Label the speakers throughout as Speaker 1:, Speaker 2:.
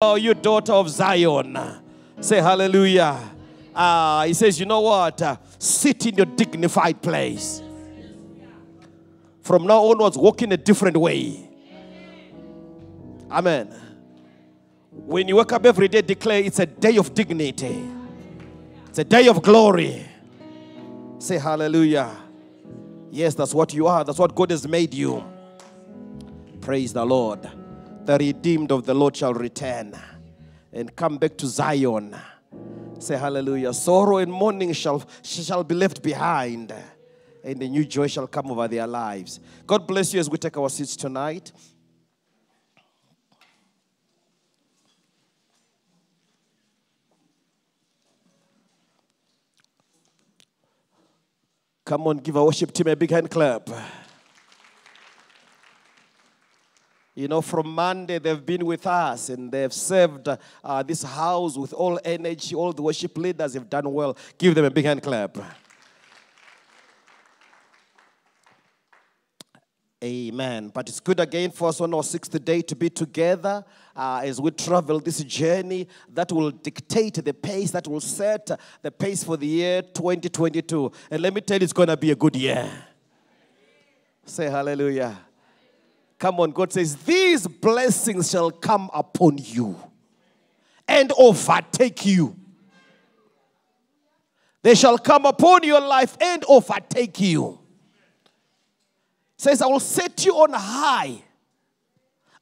Speaker 1: Oh, you daughter of Zion. Say hallelujah. Uh, he says, you know what? Uh, sit in your dignified place. From now onwards, walk in a different way. Amen. When you wake up every day, declare it's a day of dignity, it's a day of glory. Say hallelujah. Yes, that's what you are. That's what God has made you. Praise the Lord. The redeemed of the Lord shall return and come back to Zion. Say hallelujah. Sorrow and mourning shall, shall be left behind, and a new joy shall come over their lives. God bless you as we take our seats tonight. Come on, give our worship team a big hand clap. You know, from Monday, they've been with us and they've served uh, this house with all energy. All the worship leaders have done well. Give them a big hand clap. Amen. But it's good again for us on our sixth day to be together uh, as we travel this journey that will dictate the pace, that will set the pace for the year 2022. And let me tell you, it's going to be a good year. Say hallelujah. Come on, God says, These blessings shall come upon you and overtake you. They shall come upon your life and overtake you. Says, I will set you on high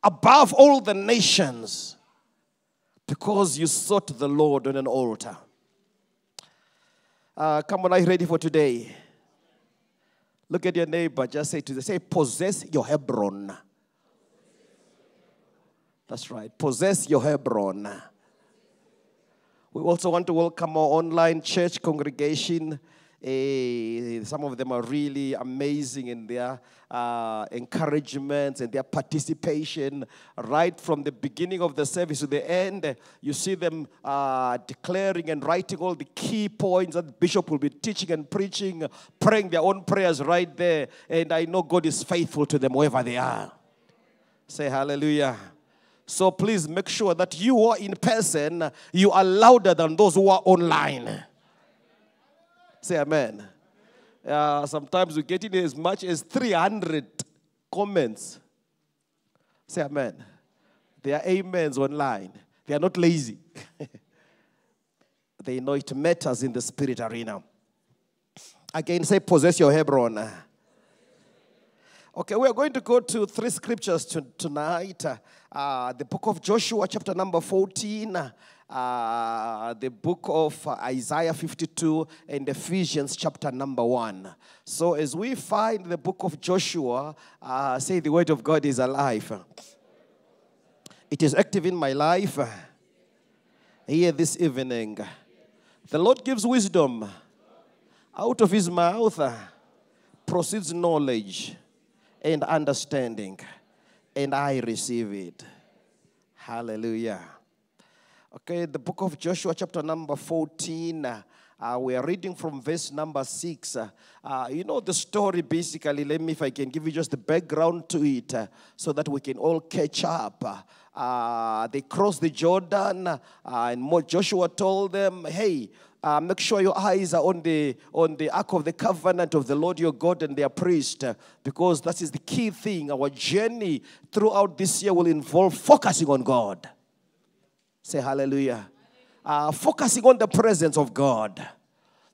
Speaker 1: above all the nations because you sought the Lord on an altar. Uh, come on, are you ready for today? Look at your neighbor, just say to them, say, possess your Hebron. That's right. Possess your Hebron. We also want to welcome our online church congregation. Eh, some of them are really amazing in their uh, encouragement and their participation right from the beginning of the service to the end. You see them uh, declaring and writing all the key points that the bishop will be teaching and preaching, praying their own prayers right there. And I know God is faithful to them wherever they are. Say hallelujah. So please make sure that you are in person, you are louder than those who are online. Say amen. Uh, sometimes we get in as much as 300 comments. Say amen. They are amens online. They are not lazy. they know it matters in the spirit arena. Again, say, possess your Hebron. Okay, we are going to go to three scriptures to, tonight. Uh, the book of Joshua, chapter number 14, uh, the book of Isaiah 52, and Ephesians, chapter number 1. So, as we find the book of Joshua, uh, say the word of God is alive. It is active in my life. Here this evening, the Lord gives wisdom. Out of his mouth proceeds knowledge and understanding, and I receive it. Hallelujah. Okay, the book of Joshua, chapter number 14. Uh, we are reading from verse number 6. Uh, you know the story basically. Let me, if I can give you just the background to it uh, so that we can all catch up. Uh, they crossed the Jordan, uh, and Joshua told them, Hey, uh, make sure your eyes are on the on the ark of the covenant of the Lord your God and their priest, uh, because that is the key thing. Our journey throughout this year will involve focusing on God. Say hallelujah. Uh, focusing on the presence of God.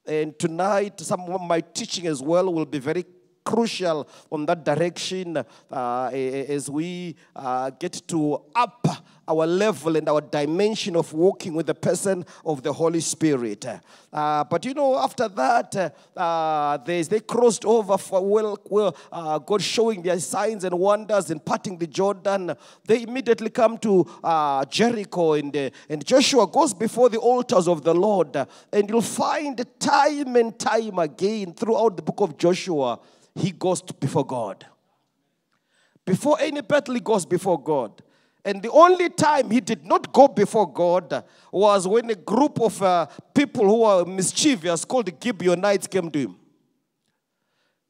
Speaker 1: And tonight, some of my teaching as well will be very crucial on that direction uh, as we uh, get to up our level and our dimension of walking with the person of the Holy Spirit. Uh, but you know, after that, uh, they, they crossed over for well, well uh, God showing their signs and wonders and parting the Jordan. They immediately come to uh, Jericho, and, and Joshua goes before the altars of the Lord. And you'll find time and time again throughout the book of Joshua he goes before God. Before any battle, he goes before God. And the only time he did not go before God was when a group of uh, people who were mischievous called the Gibeonites came to him.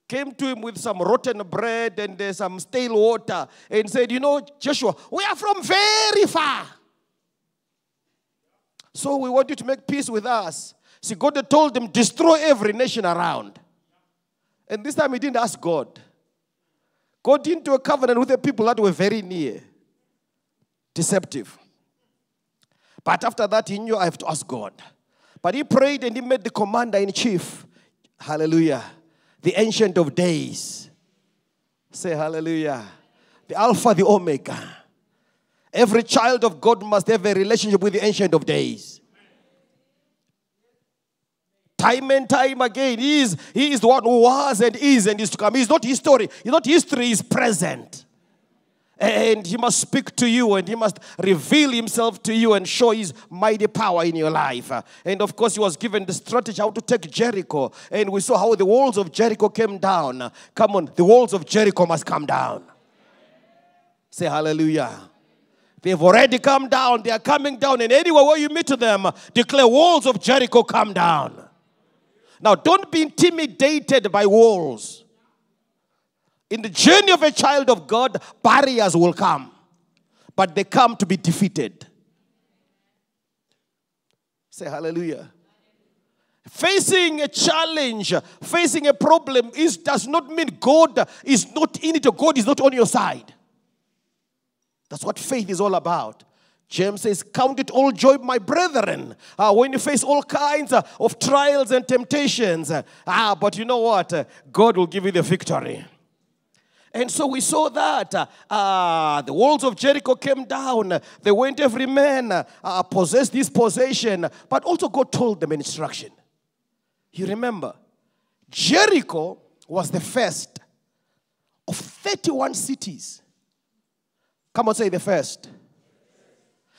Speaker 1: Came to him with some rotten bread and uh, some stale water and said, You know, Joshua, we are from very far. So we want you to make peace with us. See, God had told them, destroy every nation around. And this time he didn't ask God. God didn't do a covenant with the people that were very near. Deceptive. But after that, he knew I have to ask God. But he prayed and he made the commander in chief. Hallelujah. The ancient of days. Say hallelujah. The Alpha, the Omega. Every child of God must have a relationship with the ancient of days. Time and time again, he is, he is the one who was and is and is to come. He's not history. He's not history, he's present. And he must speak to you and he must reveal himself to you and show his mighty power in your life. And of course, he was given the strategy how to take Jericho. And we saw how the walls of Jericho came down. Come on, the walls of Jericho must come down. Say hallelujah. They've already come down. They are coming down. And anywhere where you meet them, declare walls of Jericho come down. Now, don't be intimidated by walls. In the journey of a child of God, barriers will come, but they come to be defeated. Say hallelujah. Facing a challenge, facing a problem is does not mean God is not in it or God is not on your side. That's what faith is all about. James says, Count it all joy, my brethren, uh, when you face all kinds uh, of trials and temptations. Uh, ah, but you know what? Uh, God will give you the victory. And so we saw that uh, uh, the walls of Jericho came down. They went every man uh, uh, possessed this possession. But also God told them instruction. You remember, Jericho was the first of 31 cities. Come on, say the first.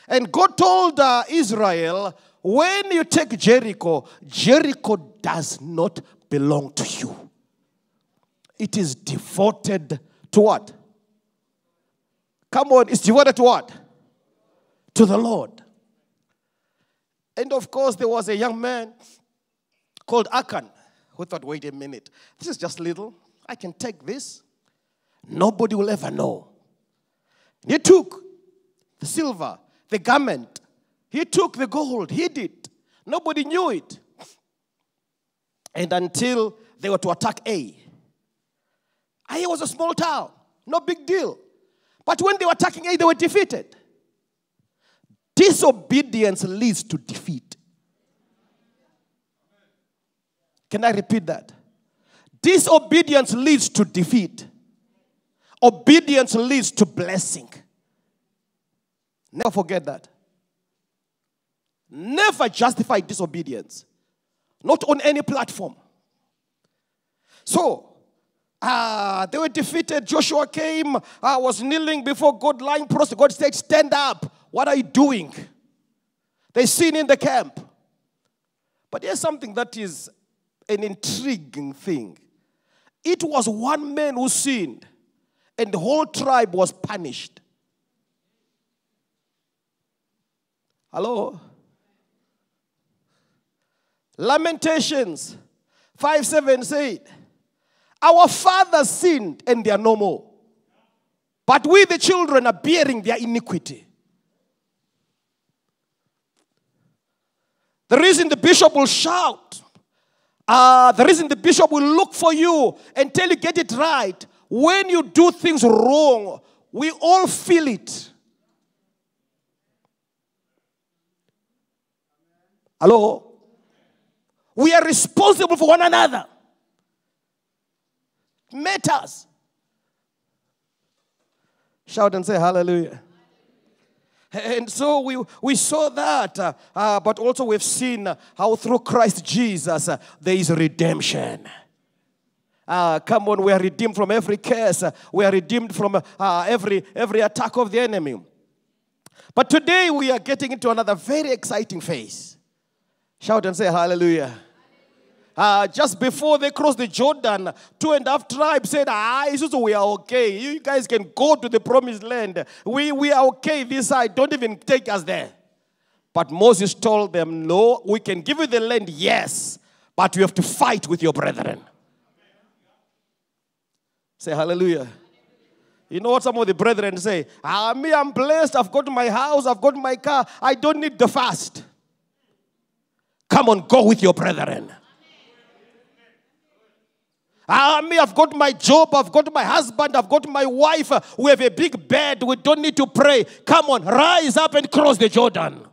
Speaker 1: And God told uh, Israel, when you take Jericho, Jericho does not belong to you it is devoted to what? Come on, it's devoted to what? To the Lord. And of course, there was a young man called Achan who thought, wait a minute, this is just little. I can take this. Nobody will ever know. He took the silver, the garment, he took the gold, he did. Nobody knew it. And until they were to attack Ai, Ai was a small town, no big deal. But when they were attacking Ai, they were defeated. Disobedience leads to defeat. Can I repeat that? Disobedience leads to defeat. Obedience leads to blessing. Never forget that. Never justify disobedience. Not on any platform. So, Ah, they were defeated. Joshua came, uh, was kneeling before God, lying prostrate. God said, Stand up. What are you doing? They sin in the camp. But here's something that is an intriguing thing. It was one man who sinned, and the whole tribe was punished. Hello? Lamentations 5 7 said, our fathers sinned and they are no more. But we, the children, are bearing their iniquity. The reason the bishop will shout, uh, the reason the bishop will look for you until you get it right, when you do things wrong, we all feel it. Hello? We are responsible for one another matters. Shout and say hallelujah. And so we, we saw that, uh, uh, but also we've seen how through Christ Jesus uh, there is redemption. Uh, come on, we are redeemed from every curse. we are redeemed from uh, every, every attack of the enemy. But today we are getting into another very exciting phase. Shout and say hallelujah. Uh, just before they crossed the Jordan, two and a half tribes said, Ah, so we are okay. You guys can go to the promised land. We, we are okay this side. Don't even take us there. But Moses told them, No, we can give you the land, yes, but you have to fight with your brethren. Say hallelujah. You know what some of the brethren say? Ah, me, I'm blessed. I've got my house, I've got my car. I don't need the fast. Come on, go with your brethren. Ah, me, I've got my job, I've got my husband, I've got my wife. We have a big bed. We don't need to pray. Come on, rise up and cross the Jordan.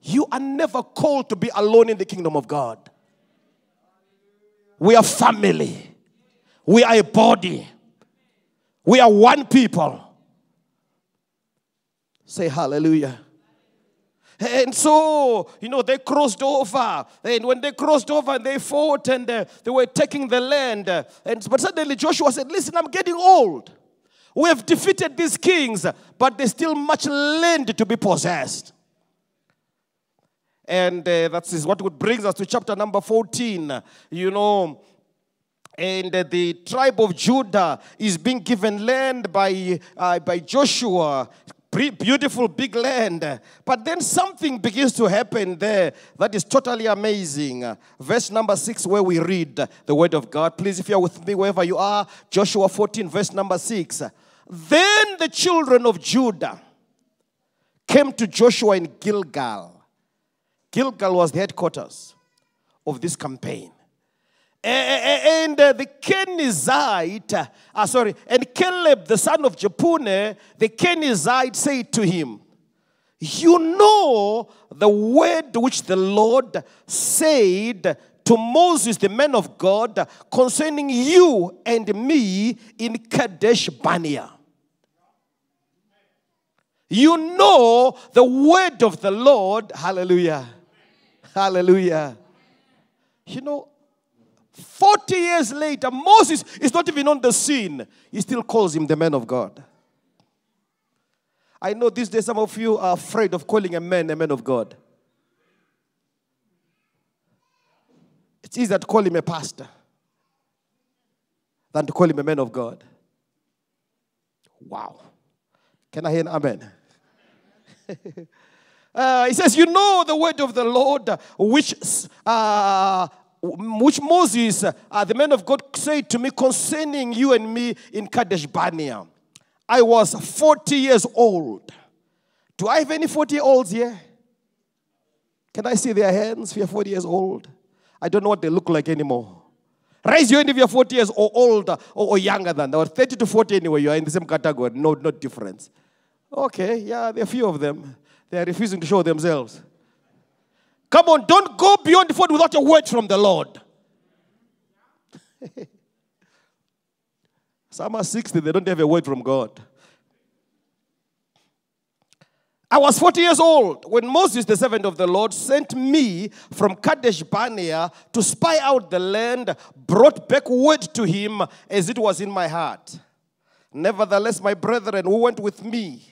Speaker 1: You are never called to be alone in the kingdom of God. We are family. We are a body. We are one people. Say hallelujah. And so, you know, they crossed over. And when they crossed over, and they fought and uh, they were taking the land. and, but suddenly Joshua said, Listen, I'm getting old. We have defeated these kings, but there's still much land to be possessed. And uh, that is what brings us to chapter number 14. You know, and uh, the tribe of Judah is being given land by, uh, by Joshua. Beautiful big land. But then something begins to happen there that is totally amazing. Verse number six, where we read the word of God. Please, if you're with me, wherever you are, Joshua 14, verse number six. Then the children of Judah came to Joshua in Gilgal Gilgal was the headquarters of this campaign. And uh, the Kenizzite, uh, sorry, and Caleb, the son of Jephunneh, the Kenizzite said to him, You know the word which the Lord said to Moses, the man of God, concerning you and me in Kadesh Barnea. You know the word of the Lord, hallelujah Hallelujah. You know, 40 years later, Moses is not even on the scene. He still calls him the man of God. I know these days some of you are afraid of calling a man a man of God. It's easier to call him a pastor than to call him a man of God. Wow. Can I hear an amen? Uh, he says, You know the word of the Lord, which, uh, which Moses, uh, the man of God, said to me concerning you and me in Kadesh Barnea. I was 40 years old. Do I have any 40 year olds here? Can I see their hands if you're 40 years old? I don't know what they look like anymore. Raise your hand if you're 40 years or older or, or younger than that, or 30 to 40 anyway, you're in the same category. No, no difference. Okay, yeah, there are a few of them. They are refusing to show themselves. Come on, don't go beyond the fold without a word from the Lord. Some are 60, they don't have a word from God. I was 40 years old when Moses, the servant of the Lord, sent me from Kadesh Barnea to spy out the land, brought back word to him as it was in my heart. Nevertheless, my brethren who went with me,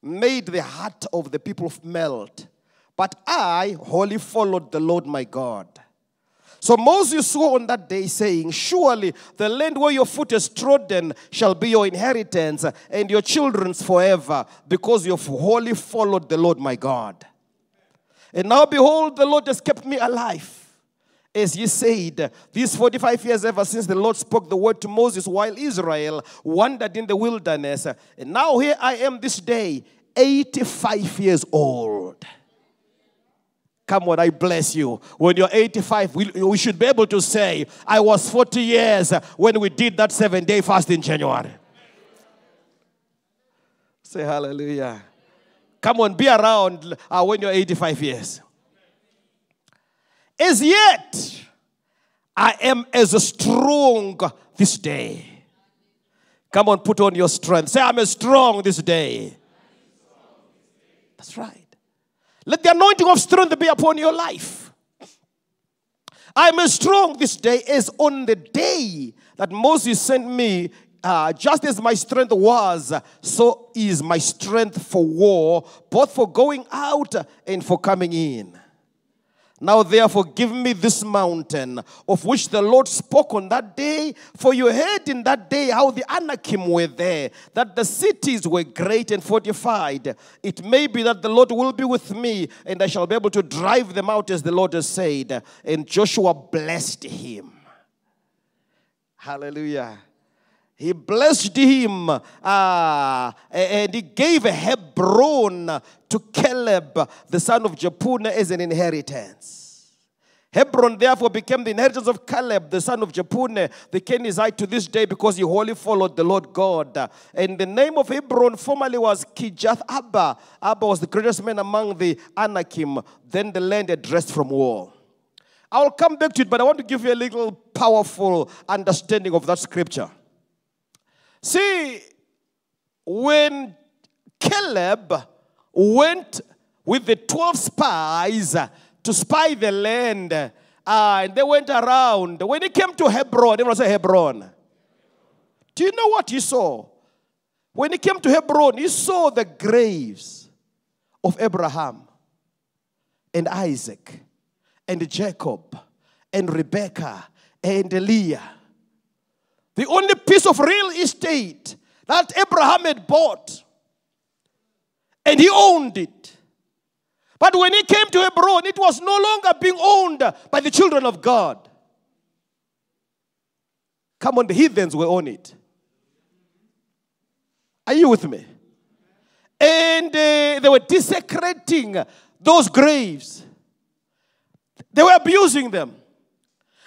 Speaker 1: made the heart of the people melt. But I wholly followed the Lord my God. So Moses swore on that day, saying, Surely the land where your foot is trodden shall be your inheritance and your children's forever, because you have wholly followed the Lord my God. And now behold, the Lord has kept me alive. As ye said, these 45 years ever since the Lord spoke the word to Moses while Israel wandered in the wilderness. And now here I am this day, 85 years old. Come on, I bless you. When you're 85, we, we should be able to say, I was 40 years when we did that seven day fast in January. Say hallelujah. Come on, be around uh, when you're 85 years. As yet, I am as strong this day. Come on, put on your strength. Say, I'm as strong this day. That's right. Let the anointing of strength be upon your life. I'm as strong this day as on the day that Moses sent me. Uh, just as my strength was, so is my strength for war, both for going out and for coming in. Now, therefore, give me this mountain of which the Lord spoke on that day. For you heard in that day how the Anakim were there, that the cities were great and fortified. It may be that the Lord will be with me, and I shall be able to drive them out as the Lord has said. And Joshua blessed him. Hallelujah. He blessed him uh, and he gave Hebron to Caleb, the son of Jephunneh, as an inheritance. Hebron therefore became the inheritance of Caleb, the son of Jephunneh, the Kenizzite, to this day because he wholly followed the Lord God. And the name of Hebron formerly was Kirjath Arba. Arba was the greatest man among the Anakim. Then the land rest from war. I will come back to it, but I want to give you a little powerful understanding of that scripture. See, when Caleb went with the 12 spies to spy the land, uh, and they went around. When he came to Hebron, everyone say Hebron. Do you know what he saw? When he came to Hebron, he saw the graves of Abraham and Isaac and Jacob and Rebekah and Leah. The only piece of real estate that Abraham had bought, and he owned it. But when he came to Hebron, it was no longer being owned by the children of God. Come on, the heathens were on it. Are you with me? And uh, they were desecrating those graves, they were abusing them.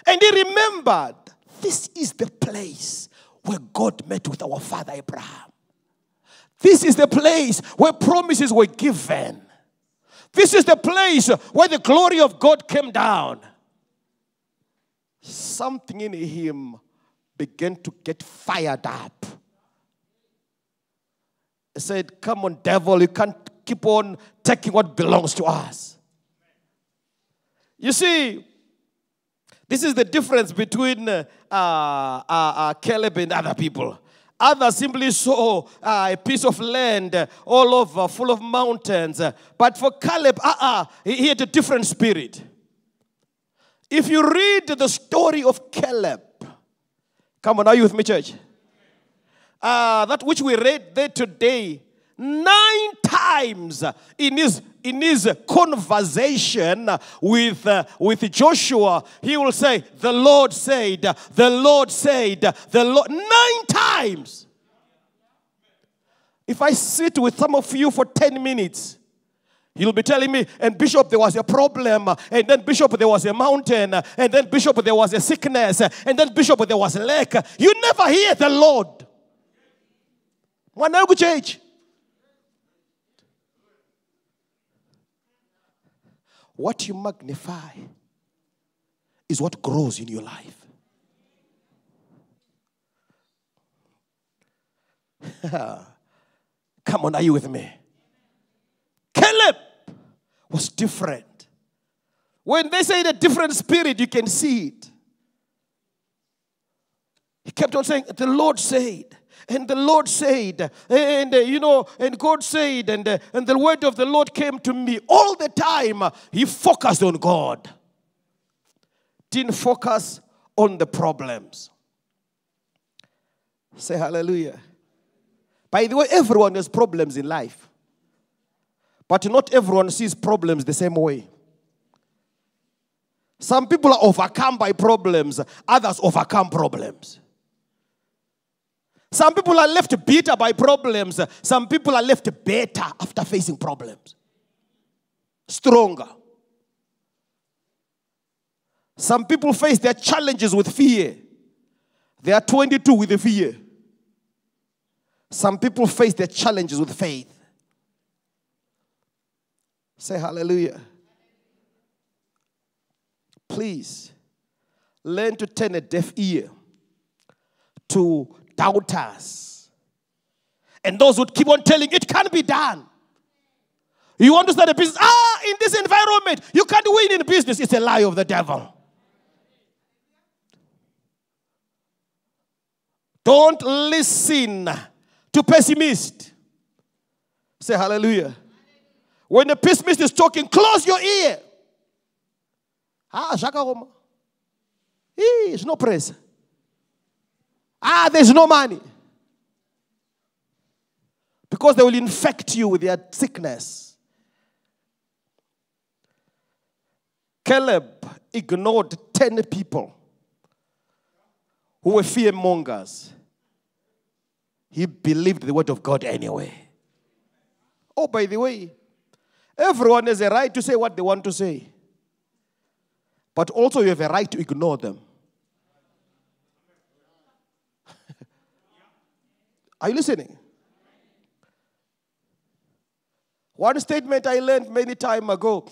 Speaker 1: And he remembered this is the place where God met with our father Abraham. This is the place where promises were given. This is the place where the glory of God came down. Something in him began to get fired up. He said, Come on, devil, you can't keep on taking what belongs to us. You see, this is the difference between uh, uh, uh, uh, Caleb and other people. Others simply saw uh, a piece of land all over, full of mountains. But for Caleb, uh-uh, he had a different spirit. If you read the story of Caleb, come on, are you with me, church? Uh, that which we read there today, nine times in his in his conversation with, uh, with Joshua, he will say, The Lord said, the Lord said, the Lord, nine times. If I sit with some of you for 10 minutes, He'll be telling me, and Bishop, there was a problem, and then Bishop, there was a mountain, and then Bishop, there was a sickness, and then Bishop, there was a lake. You never hear the Lord. One church. What you magnify is what grows in your life. Come on, are you with me? Caleb was different. When they say the different spirit, you can see it. He kept on saying, The Lord said, and the Lord said, and uh, you know, and God said, and, uh, and the word of the Lord came to me. All the time, he focused on God, didn't focus on the problems. Say hallelujah. By the way, everyone has problems in life, but not everyone sees problems the same way. Some people are overcome by problems, others overcome problems. Some people are left bitter by problems. Some people are left better after facing problems. Stronger. Some people face their challenges with fear. They are 22 with the fear. Some people face their challenges with faith. Say hallelujah. Please learn to turn a deaf ear to doubters. And those would keep on telling it can't be done. You want to start a business? Ah, in this environment, you can't win in business. It's a lie of the devil. Don't listen to pessimists. Say hallelujah. When the pessimist is talking, close your ear. Ah, Jacques It's no praise. Ah, there's no money. Because they will infect you with their sickness. Caleb ignored 10 people who were fear mongers he believed the word of God anyway. Oh, by the way, everyone has a right to say what they want to say, but also you have a right to ignore them. Are you listening? One statement I learned many time ago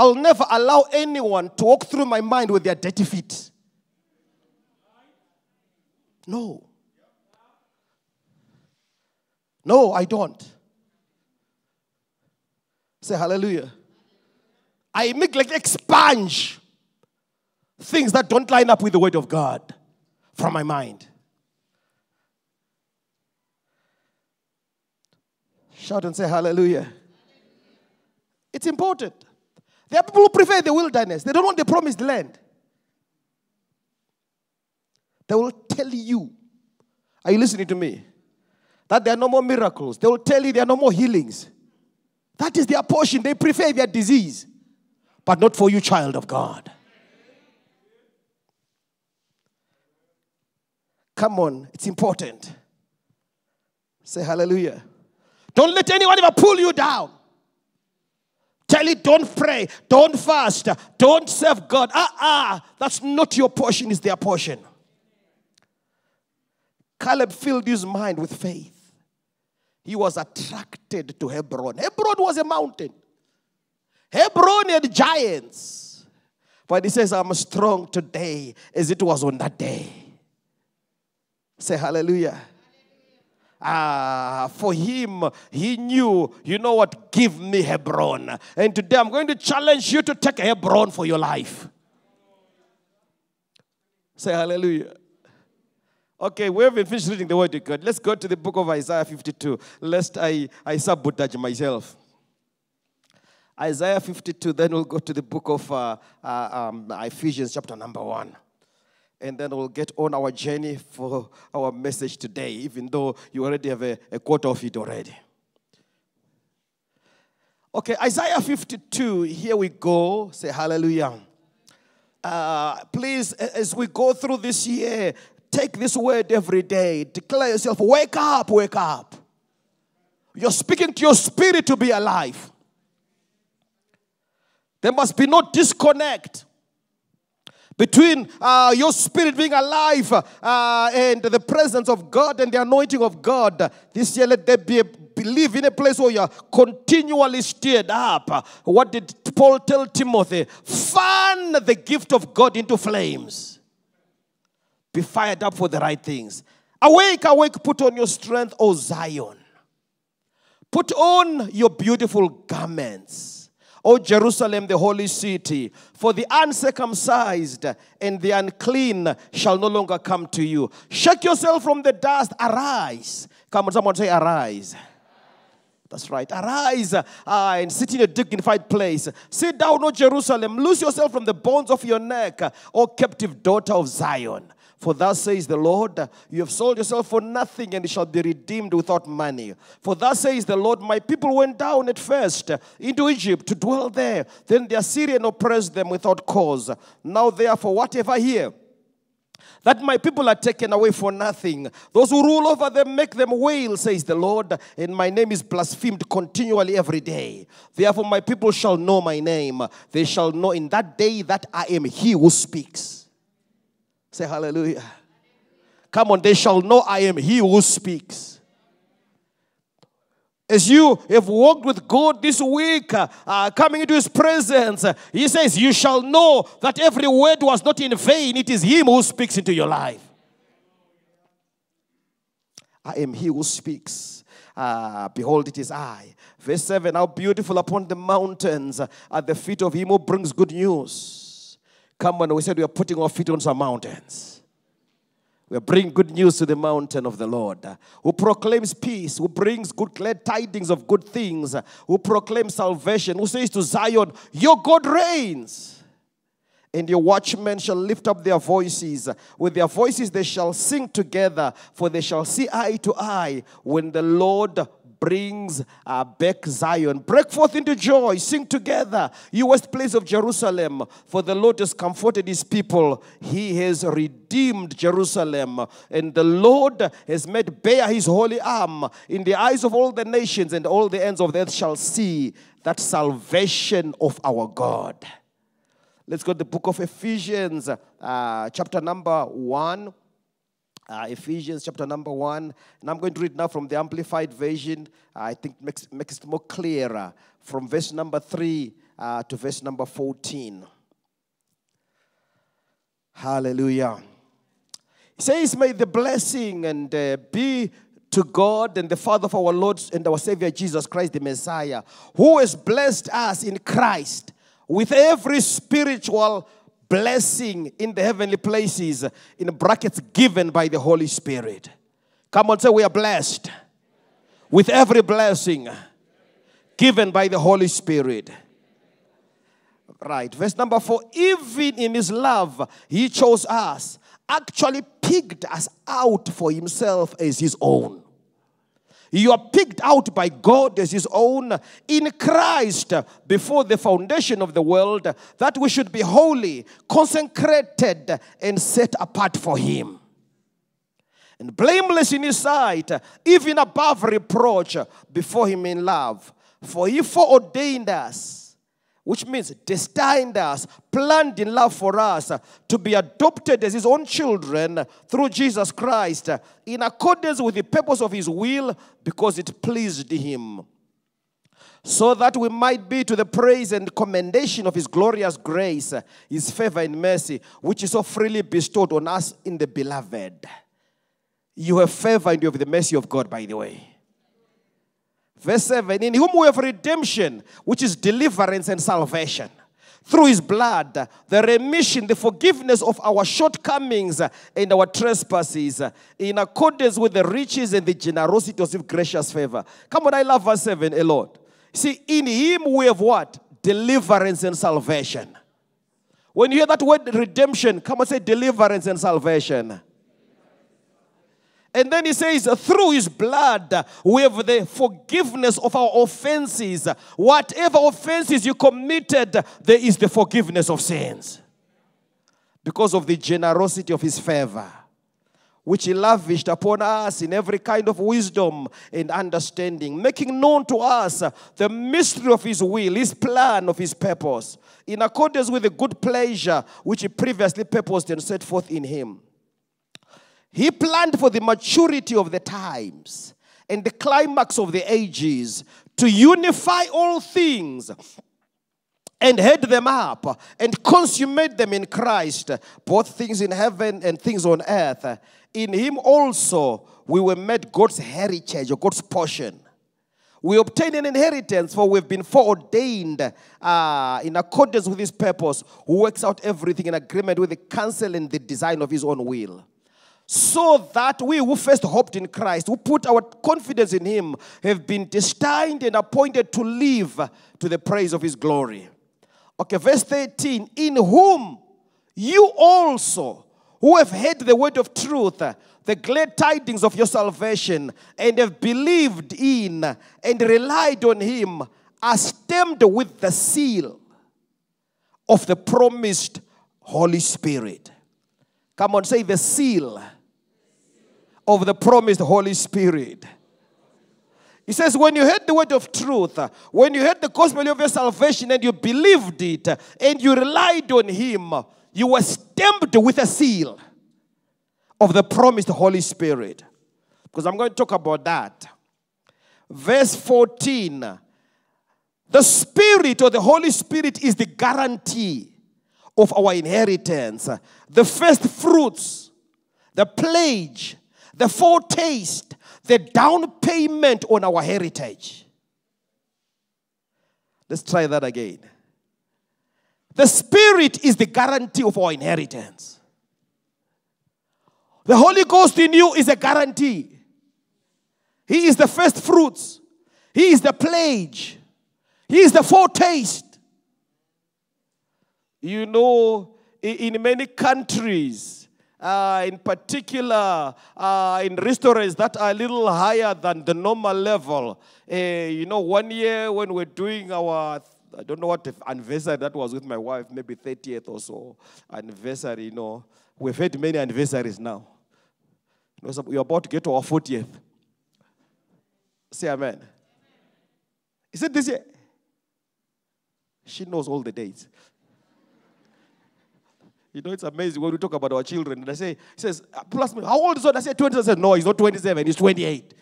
Speaker 1: I'll never allow anyone to walk through my mind with their dirty feet. No. No, I don't. Say hallelujah. I make like expunge things that don't line up with the word of God from my mind. Shout and say hallelujah. It's important. There are people who prefer the wilderness, they don't want the promised land. They will tell you, are you listening to me? That there are no more miracles. They will tell you there are no more healings. That is their portion. They prefer their disease, but not for you, child of God. Come on, it's important. Say hallelujah. Don't let anyone ever pull you down. Tell it, don't pray, don't fast, don't serve God. Ah, ah, that's not your portion, it's their portion. Caleb filled his mind with faith. He was attracted to Hebron. Hebron was a mountain. Hebron had giants. But he says, I'm strong today as it was on that day. Say hallelujah. Ah, for him, he knew, you know what, give me Hebron. And today I'm going to challenge you to take Hebron for your life. Say hallelujah. Okay, we haven't finished reading the word of God. Let's go to the book of Isaiah 52, lest I, I sabotage myself. Isaiah 52, then we'll go to the book of uh, uh, um, Ephesians, chapter number 1 and then we'll get on our journey for our message today, even though you already have a, a quarter of it already. Okay, Isaiah 52, here we go. Say hallelujah. Uh, please, as we go through this year, take this word every day. Declare yourself, wake up, wake up. You're speaking to your spirit to be alive. There must be no disconnect between uh, your spirit being alive uh, and the presence of God and the anointing of God. This year, let there be a believe in a place where you are continually stirred up. What did Paul tell Timothy? Fan the gift of God into flames. Be fired up for the right things. Awake, awake, put on your strength, O Zion. Put on your beautiful garments O Jerusalem, the holy city, for the uncircumcised and the unclean shall no longer come to you. Shake yourself from the dust, arise. Come on, someone say, arise. That's right. Arise uh, and sit in a dignified place. Sit down, O Jerusalem. Loose yourself from the bones of your neck, O captive daughter of Zion. For thus says the Lord, you have sold yourself for nothing and shall be redeemed without money. For thus says the Lord, my people went down at first into Egypt to dwell there. Then the Assyrian oppressed them without cause. Now therefore, whatever here, that my people are taken away for nothing. Those who rule over them make them wail, says the Lord, and my name is blasphemed continually every day. Therefore, my people shall know my name. They shall know in that day that I am he who speaks. Say hallelujah. Come on, they shall know I am he who speaks. As you have walked with God this week, uh, coming into his presence, uh, he says, You shall know that every word was not in vain. It is him who speaks into your life. I am he who speaks. Uh, behold, it is I. Verse 7 How beautiful upon the mountains at the feet of him who brings good news Come on, we said we are putting our feet on some mountains. We bringing good news to the mountain of the Lord, who proclaims peace, who brings good glad tidings of good things, who proclaims salvation, who says to Zion, Your God reigns. And your watchmen shall lift up their voices. With their voices they shall sing together, for they shall see eye to eye when the Lord brings uh, back Zion. Break forth into joy, sing together, you west place of Jerusalem, for the Lord has comforted his people. He has redeemed Jerusalem, and the Lord has made bare his holy arm in the eyes of all the nations, and all the ends of the earth shall see that salvation of our God. Let's go to the book of Ephesians, uh, chapter number 1. Uh, Ephesians chapter number 1. And I'm going to read now from the Amplified Version. Uh, I think makes, makes it more clearer. From verse number 3 uh, to verse number 14. Hallelujah. He says, May the blessing and uh, be to God and the Father of our Lord and our Savior Jesus Christ, the Messiah, who has blessed us in Christ with every spiritual blessing in the heavenly places, in brackets given by the Holy Spirit. Come on, say, We are blessed with every blessing given by the Holy Spirit. Right, verse number four. Even in his love, he chose us, actually picked us out for himself as his own. You are picked out by God as His own in Christ before the foundation of the world, that we should be holy, consecrated, and set apart for Him. And blameless in His sight, even above reproach before Him in love. For He foreordained us which means destined us, planned in love for us to be adopted as his own children through Jesus Christ in accordance with the purpose of his will because it pleased him. So that we might be to the praise and commendation of his glorious grace, his favor and mercy, which is so freely bestowed on us in the beloved. You have favor and you have the mercy of God, by the way. Verse 7 In whom we have redemption, which is deliverance and salvation. Through his blood, the remission, the forgiveness of our shortcomings and our trespasses, in accordance with the riches and the generosity of his gracious favor. Come on, I love verse 7 a lot. See, in him we have what? Deliverance and salvation. When you hear that word redemption, come and say deliverance and salvation. And then he says, through his blood, we have the forgiveness of our offenses. Whatever offenses you committed, there is the forgiveness of sins. Because of the generosity of his favor, which he lavished upon us in every kind of wisdom and understanding, making known to us the mystery of his will, his plan of his purpose, in accordance with the good pleasure which he previously purposed and set forth in him he planned for the maturity of the times and the climax of the ages to unify all things and head them up and consummate them in Christ, both things in heaven and things on earth. In Him also we were made God's heritage or God's portion. We obtain an inheritance, for we've been foreordained uh, in accordance with His purpose, who works out everything in agreement with the counsel and the design of His own will so that we who first hoped in Christ, who put our confidence in Him, have been destined and appointed to live to the praise of His glory. Okay, verse 13, in whom you also, who have heard the word of truth, the glad tidings of your salvation, and have believed in and relied on Him, are stamped with the seal of the promised Holy Spirit. Come on, say the seal of the promised Holy Spirit. He says, when you heard the word of truth, when you heard the gospel of your salvation and you believed it and you relied on Him, you were stamped with a seal of the promised Holy Spirit. Because I'm going to talk about that. Verse 14 The Spirit or the Holy Spirit is the guarantee of our inheritance, the first fruits, the pledge, the foretaste, the down payment on our heritage. Let's try that again. The Spirit is the guarantee of our inheritance. The Holy Ghost in you is a guarantee. He is the first fruits. He is the pledge. He is the foretaste. You know, in many countries, uh, in particular uh, in restaurants that are a little higher than the normal level. Uh, you know, one year when we're doing our I don't know what anniversary that was with my wife, maybe 30th or so anniversary, you know. We've had many anniversaries now. So we're about to get to our 40th. Say amen. Is it this year? She knows all the dates. You know, it's amazing when we talk about our children. And I say, he says, plus me, how old is he? I say 20. I said, no, he's not 27, he's 28.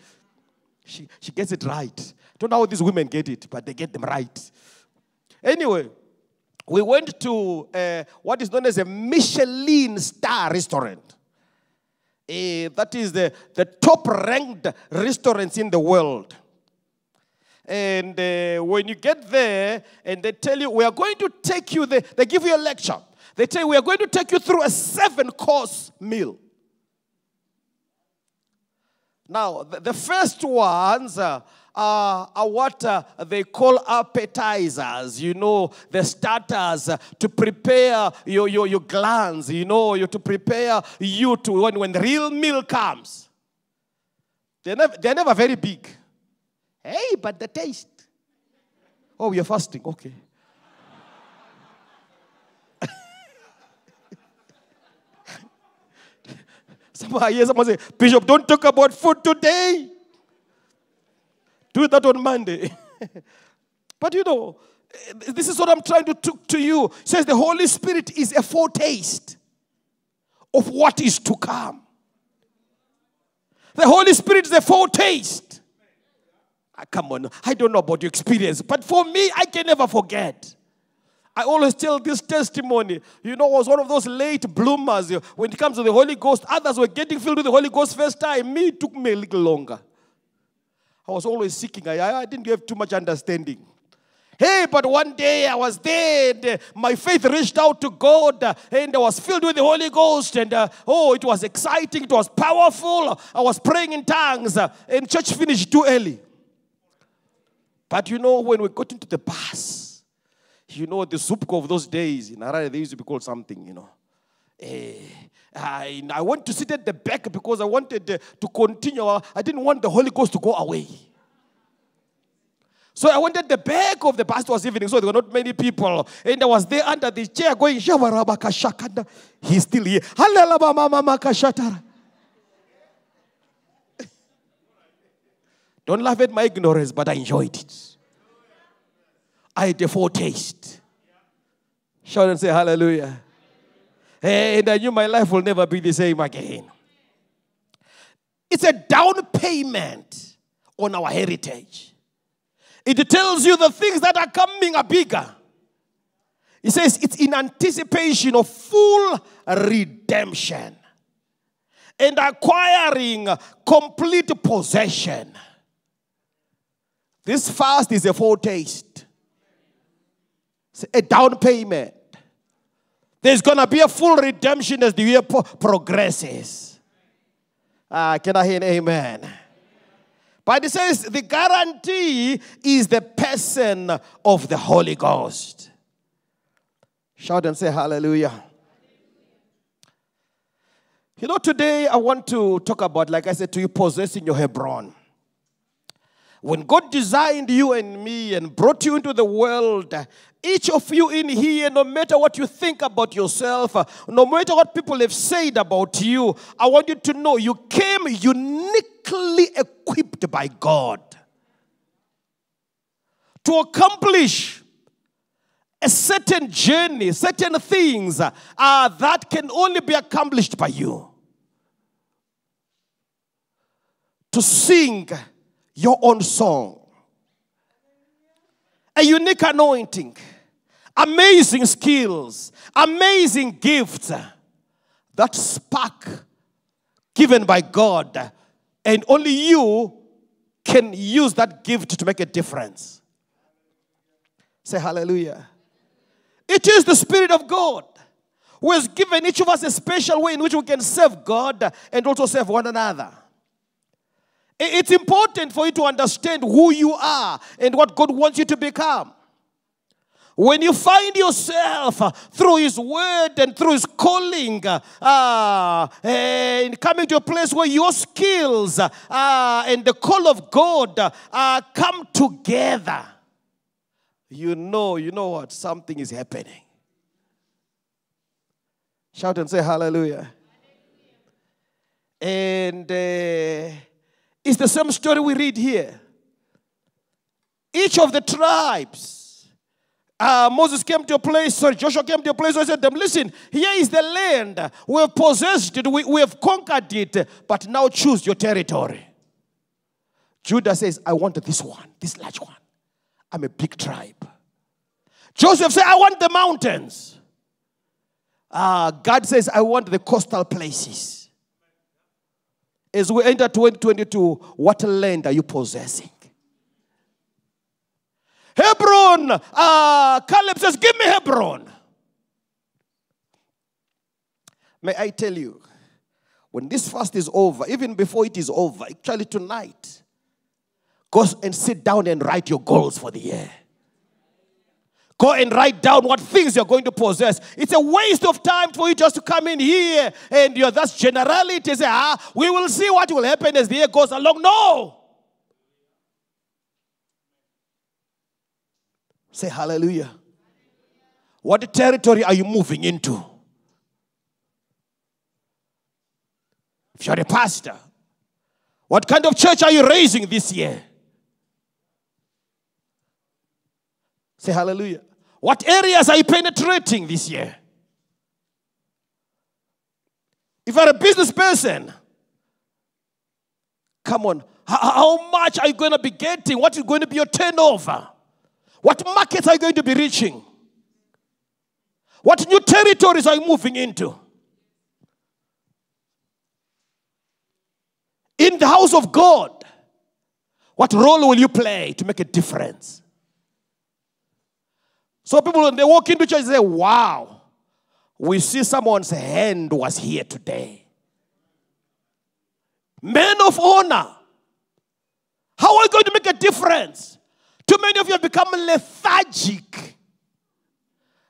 Speaker 1: She, she gets it right. Don't know how these women get it, but they get them right. Anyway, we went to uh, what is known as a Michelin star restaurant. Uh, that is the, the top ranked restaurants in the world. And uh, when you get there and they tell you, we are going to take you there, they give you a lecture. They tell you, we are going to take you through a seven course meal. Now, the, first ones uh, are, are, what uh, they call appetizers, you know, the starters uh, to prepare your, your, your glands, you know, you, to prepare you to when, when the real meal comes. They're never, they're never very big. Hey, but the taste. Oh, you're fasting. Okay. Someone, I hear someone say, Bishop, don't talk about food today. Do that on Monday. but you know, this is what I'm trying to talk to you. It says the Holy Spirit is a foretaste of what is to come. The Holy Spirit is a foretaste. Ah, come on, I don't know about your experience, but for me, I can never forget. I always tell this testimony. You know, I was one of those late bloomers when it comes to the Holy Ghost. Others were getting filled with the Holy Ghost first time. Me, it took me a little longer. I was always seeking. I, I didn't have too much understanding. Hey, but one day I was there and uh, my faith reached out to God uh, and I was filled with the Holy Ghost and uh, oh, it was exciting, it was powerful. I was praying in tongues uh, and church finished too early. But you know, when we got into the bus, you know, the Zupco of those days in Harare, they used to be called something, you know. Eh, I, I went to sit at the back because I wanted uh, to continue. I didn't want the Holy Ghost to go away. So I went at the back of the pastor's evening, so there were not many people. And I was there under the chair going, He's still here. Don't laugh at my ignorance, but I enjoyed it. I had a foretaste. Shout and say hallelujah. And I knew my life will never be the same again. It's a down payment on our heritage. It tells you the things that are coming are bigger. It says it's in anticipation of full redemption and acquiring complete possession. This fast is a foretaste a down payment. There's going to be a full redemption as the year progresses. Uh, can I hear an amen? But it says the guarantee is the person of the Holy Ghost. Shout and say hallelujah. You know, today I want to talk about, like I said to you, possessing your Hebron. When God designed you and me and brought you into the world, each of you in here, no matter what you think about yourself, no matter what people have said about you, I want you to know you came uniquely equipped by God to accomplish a certain journey, certain things uh, that can only be accomplished by you. To sing your own song. A unique anointing, amazing skills, amazing gifts that spark given by God, and only you can use that gift to make a difference. Say hallelujah. It is the Spirit of God who has given each of us a special way in which we can serve God and also serve one another. It's important for you to understand who you are and what God wants you to become. when you find yourself through His Word and through His calling, uh, and coming to a place where your skills uh, and the call of God uh, come together, you know, you know what? Something is happening. Shout and say hallelujah. And uh, it's the same story we read here. Each of the tribes, uh, Moses came to a place, sorry, Joshua came to a place where he said them, listen, here is the land. We have possessed it, we, we have conquered it, but now choose your territory. Judah says, I want this one, this large one. I'm a big tribe. Joseph said, I want the mountains. Uh, God says, I want the coastal places. As we enter 2022, what land are you possessing? Hebron. Uh, Caleb says, Give me Hebron. May I tell you, when this fast is over, even before it is over, actually tonight, go and sit down and write your goals for the year. Go and write down what things you're going to possess. It's a waste of time for you just to come in here and you're that's generality. Say, ah, we will see what will happen as the year goes along. No. Say hallelujah. What territory are you moving into? If you're a pastor, what kind of church are you raising this year? Say hallelujah. What areas are you penetrating this year? If you're a business person, come on, how, much are you going to be getting? What is going to be your turnover? What markets are you going to be reaching? What new territories are you moving into? In the house of God, what role will you play to make a difference? So people, when they walk into church, they say, Wow, we see someone's hand was here today. Men of honor. How are you going to make a difference? Too many of you have become lethargic.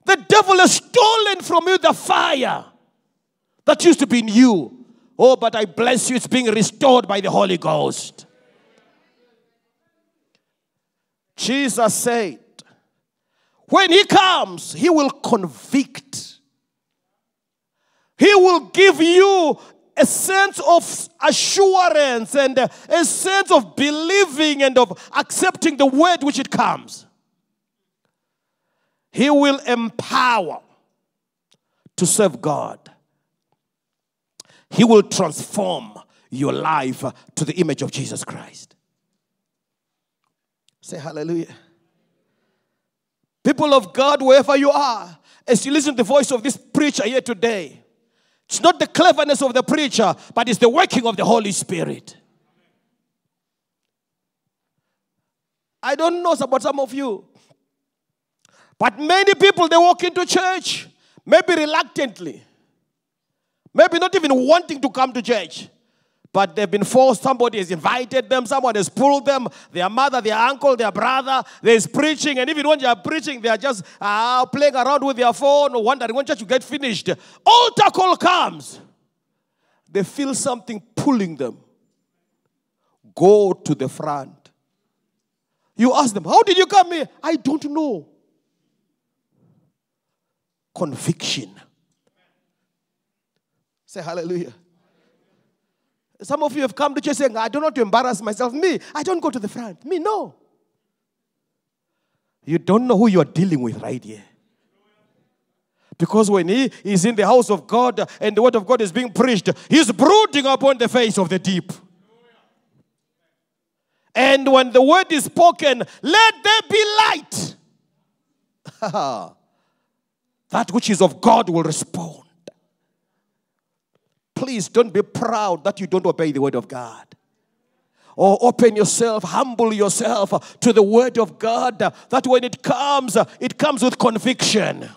Speaker 1: The devil has stolen from you the fire that used to be in you. Oh, but I bless you, it's being restored by the Holy Ghost. Jesus said, when he comes, he will convict. He will give you a sense of assurance and a sense of believing and of accepting the word which it comes. He will empower to serve God. He will transform your life to the image of Jesus Christ. Say hallelujah. People of God, wherever you are, as you listen to the voice of this preacher here today, it's not the cleverness of the preacher, but it's the working of the Holy Spirit. I don't know about some of you, but many people they walk into church, maybe reluctantly, maybe not even wanting to come to church but they've been forced. Somebody has invited them, someone has pulled them, their mother, their uncle, their brother. There's preaching, and even when they are preaching, they are just uh, playing around with their phone or wondering when church will get finished. Altar call comes. They feel something pulling them. Go to the front. You ask them, How did you come here? I don't know. Conviction. Say hallelujah. Some of you have come to church saying, I don't want to embarrass myself. Me, I don't go to the front. Me, no. You don't know who you are dealing with right here. Because when he is in the house of God and the word of God is being preached, he's brooding upon the face of the deep. And when the word is spoken, let there be light. that which is of God will respond. Please don't be proud that you don't obey the word of God. Or open yourself, humble yourself to the word of God, that when it comes, it comes with conviction.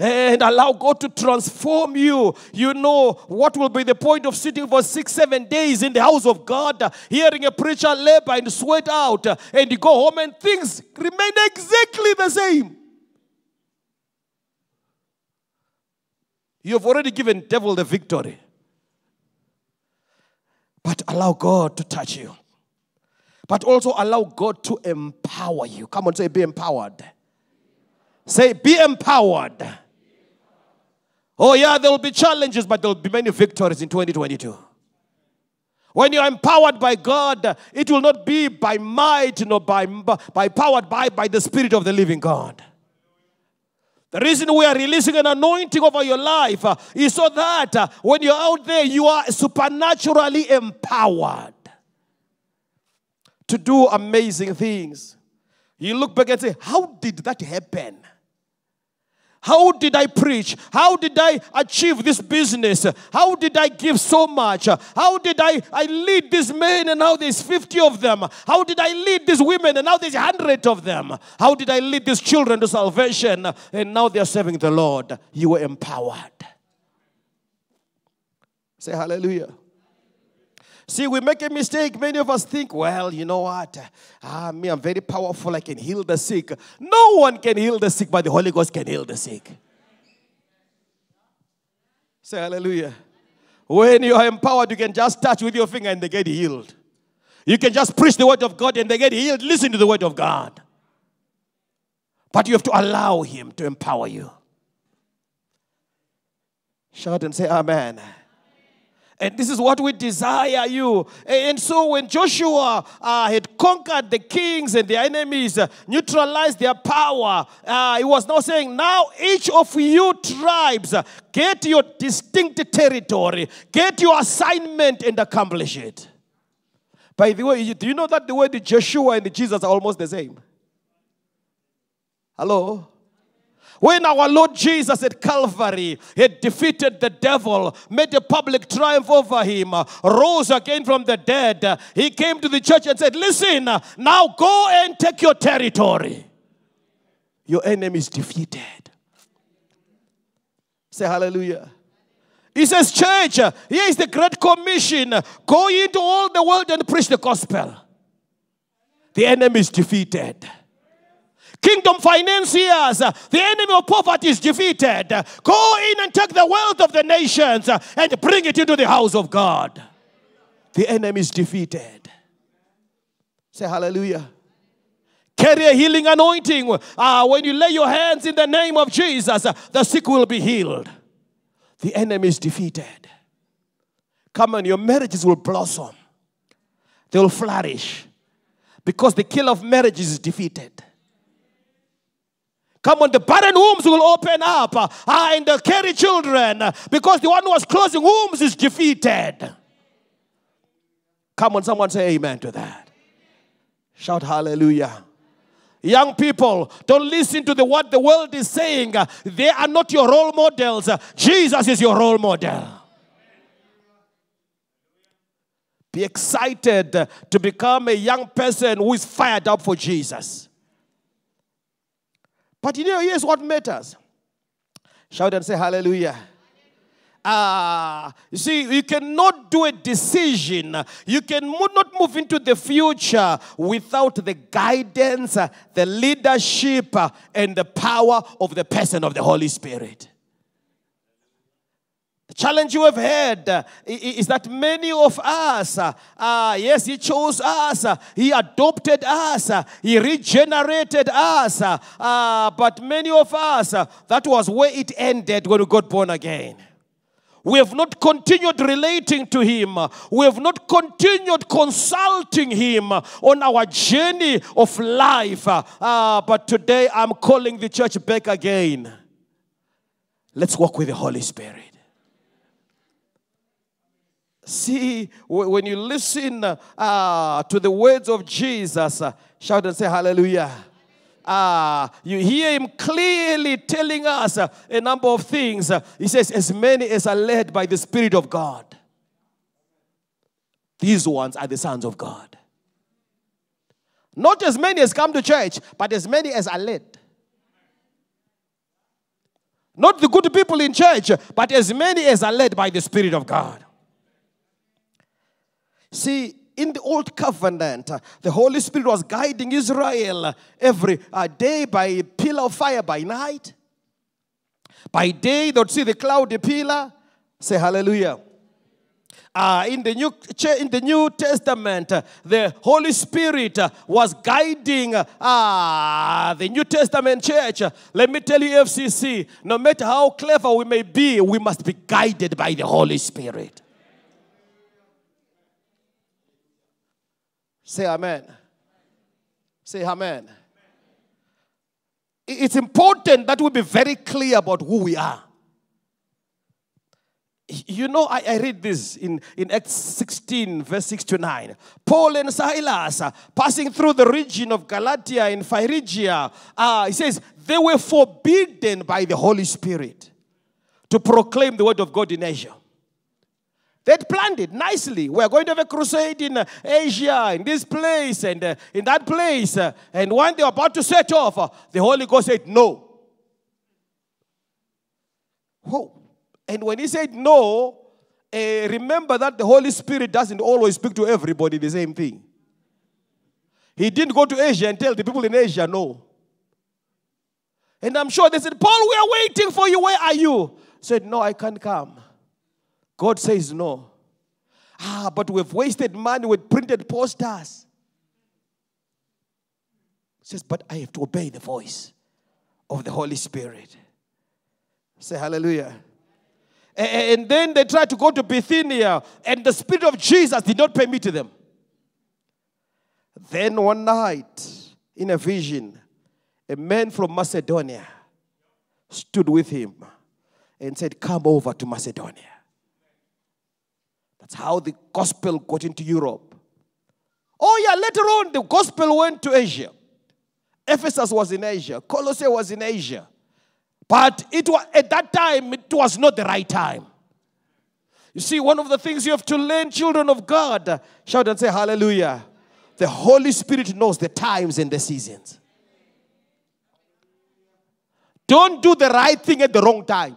Speaker 1: and allow God to transform you. You know what will be the point of sitting for six, seven days in the house of God, hearing a preacher labor and sweat out, and you go home and things remain exactly the same. You have already given devil the victory. But allow God to touch you. But also allow God to empower you. Come on, say, be empowered. Say, be empowered. Oh, yeah, there will be challenges, but there will be many victories in 2022. When you are empowered by God, it will not be by might, nor by, by powered by, by the Spirit of the living God. The reason we are releasing an anointing over your life uh, is so that uh, when you're out there, you are supernaturally empowered to do amazing things. You look back and say, How did that happen? How did I preach? How did I achieve this business? How did I give so much? How did I, I lead these men and now there's 50 of them? How did I lead these women and now there's 100 of them? How did I lead these children to salvation and now they're serving the Lord? You were empowered. Say hallelujah. See, we make a mistake. Many of us think, well, you know what? Ah, me, I'm very powerful. I can heal the sick. No one can heal the sick, but the Holy Ghost can heal the sick. Say hallelujah. When you are empowered, you can just touch with your finger and they get healed. You can just preach the word of God and they get healed. Listen to the word of God. But you have to allow Him to empower you. Shout and say, Amen. And this is what we desire you. And so when Joshua uh, had conquered the kings and the enemies, uh, neutralized their power, uh, he was now saying, Now each of you tribes, uh, get your distinct territory, get your assignment and accomplish it. By the way, do you know that the word Joshua and Jesus are almost the same? Hello? When our Lord Jesus at Calvary had defeated the devil, made a public triumph over him, rose again from the dead, he came to the church and said, Listen, now go and take your territory. Your enemy is defeated. Say hallelujah. He says, Church, here is the Great Commission go into all the world and preach the gospel. The enemy is defeated. Kingdom financiers, the enemy of poverty is defeated. Go in and take the wealth of the nations and bring it into the house of God. The enemy is defeated. Say hallelujah. Carry a healing anointing. Uh, when you lay your hands in the name of Jesus, the sick will be healed. The enemy is defeated. Come on, your marriages will blossom, they will flourish because the killer of marriages is defeated. Come on, the barren wombs will open up and uh, carry children because the one who was closing wombs is defeated. Come on, someone say amen to that. Shout hallelujah. Young people, don't listen to the what the world is saying. They are not your role models. Jesus is your role model. Be excited to become a young person who is fired up for Jesus. But you know, here's what matters. Shout and say hallelujah. Ah, you see, you cannot do a decision. You cannot move into the future without the guidance, the leadership, and the power of the person of the Holy Spirit. Challenge you have had uh, is that many of us, uh, uh, yes, He chose us, uh, He adopted us, uh, He regenerated us, uh, but many of us, that was where it ended when we got born again. We have not continued relating to Him. We have not continued consulting Him on our journey of life. but today I'm calling the church back again. Let's walk with the Holy Spirit. See, when you listen uh, to the words of Jesus, uh, shout and say hallelujah. Uh, you hear him clearly telling us uh, a number of things. He says, As many as are led by the Spirit of God, these ones are the sons of God. Not as many as come to church, but as many as are led. Not the good people in church, but as many as are led by the Spirit of God. See, in the old covenant, the Holy Spirit was guiding Israel every day uh, day by pillar of fire by night. By day, they would see the cloudy pillar. Say hallelujah. Uh, in the new in the New Testament, the Holy Spirit was guiding uh, the New Testament church. let me tell you, FCC, no matter how clever we may be, we must be guided by the Holy Spirit. Say amen. Say amen. It's important that we be very clear about who we are. You know, I, I, read this in, in Acts 16, verse 6 to 9. Paul and Silas, uh, passing through the region of Galatia and Phrygia, uh, he says, they were forbidden by the Holy Spirit to proclaim the word of God in Asia. They'd planned it nicely. We're going to have a crusade in uh, Asia, in this place, and uh, in that place. Uh, and when they were about to set off, uh, the Holy Ghost said, No. Oh. And when he said no, uh, remember that the Holy Spirit doesn't always speak to everybody the same thing. He didn't go to Asia and tell the people in Asia no. And I'm sure they said, Paul, we are waiting for you. Where are you? said, No, I can't come. God says no. Ah, but we've wasted money with printed posters. says, but I have to obey the voice of the Holy Spirit. Say hallelujah. And then they tried to go to Bithynia, and the Spirit of Jesus did not permit them. Then one night, in a vision, a man from Macedonia stood with him and said, Come over to Macedonia. That's how the gospel got into Europe. Oh, yeah, later on, the gospel went to Asia. Ephesus was in Asia, Colossae was in Asia. But it was, at that time, it was not the right time. You see, one of the things you have to learn, children of God, shout and say hallelujah. The Holy Spirit knows the times and the seasons. Don't do the right thing at the wrong time.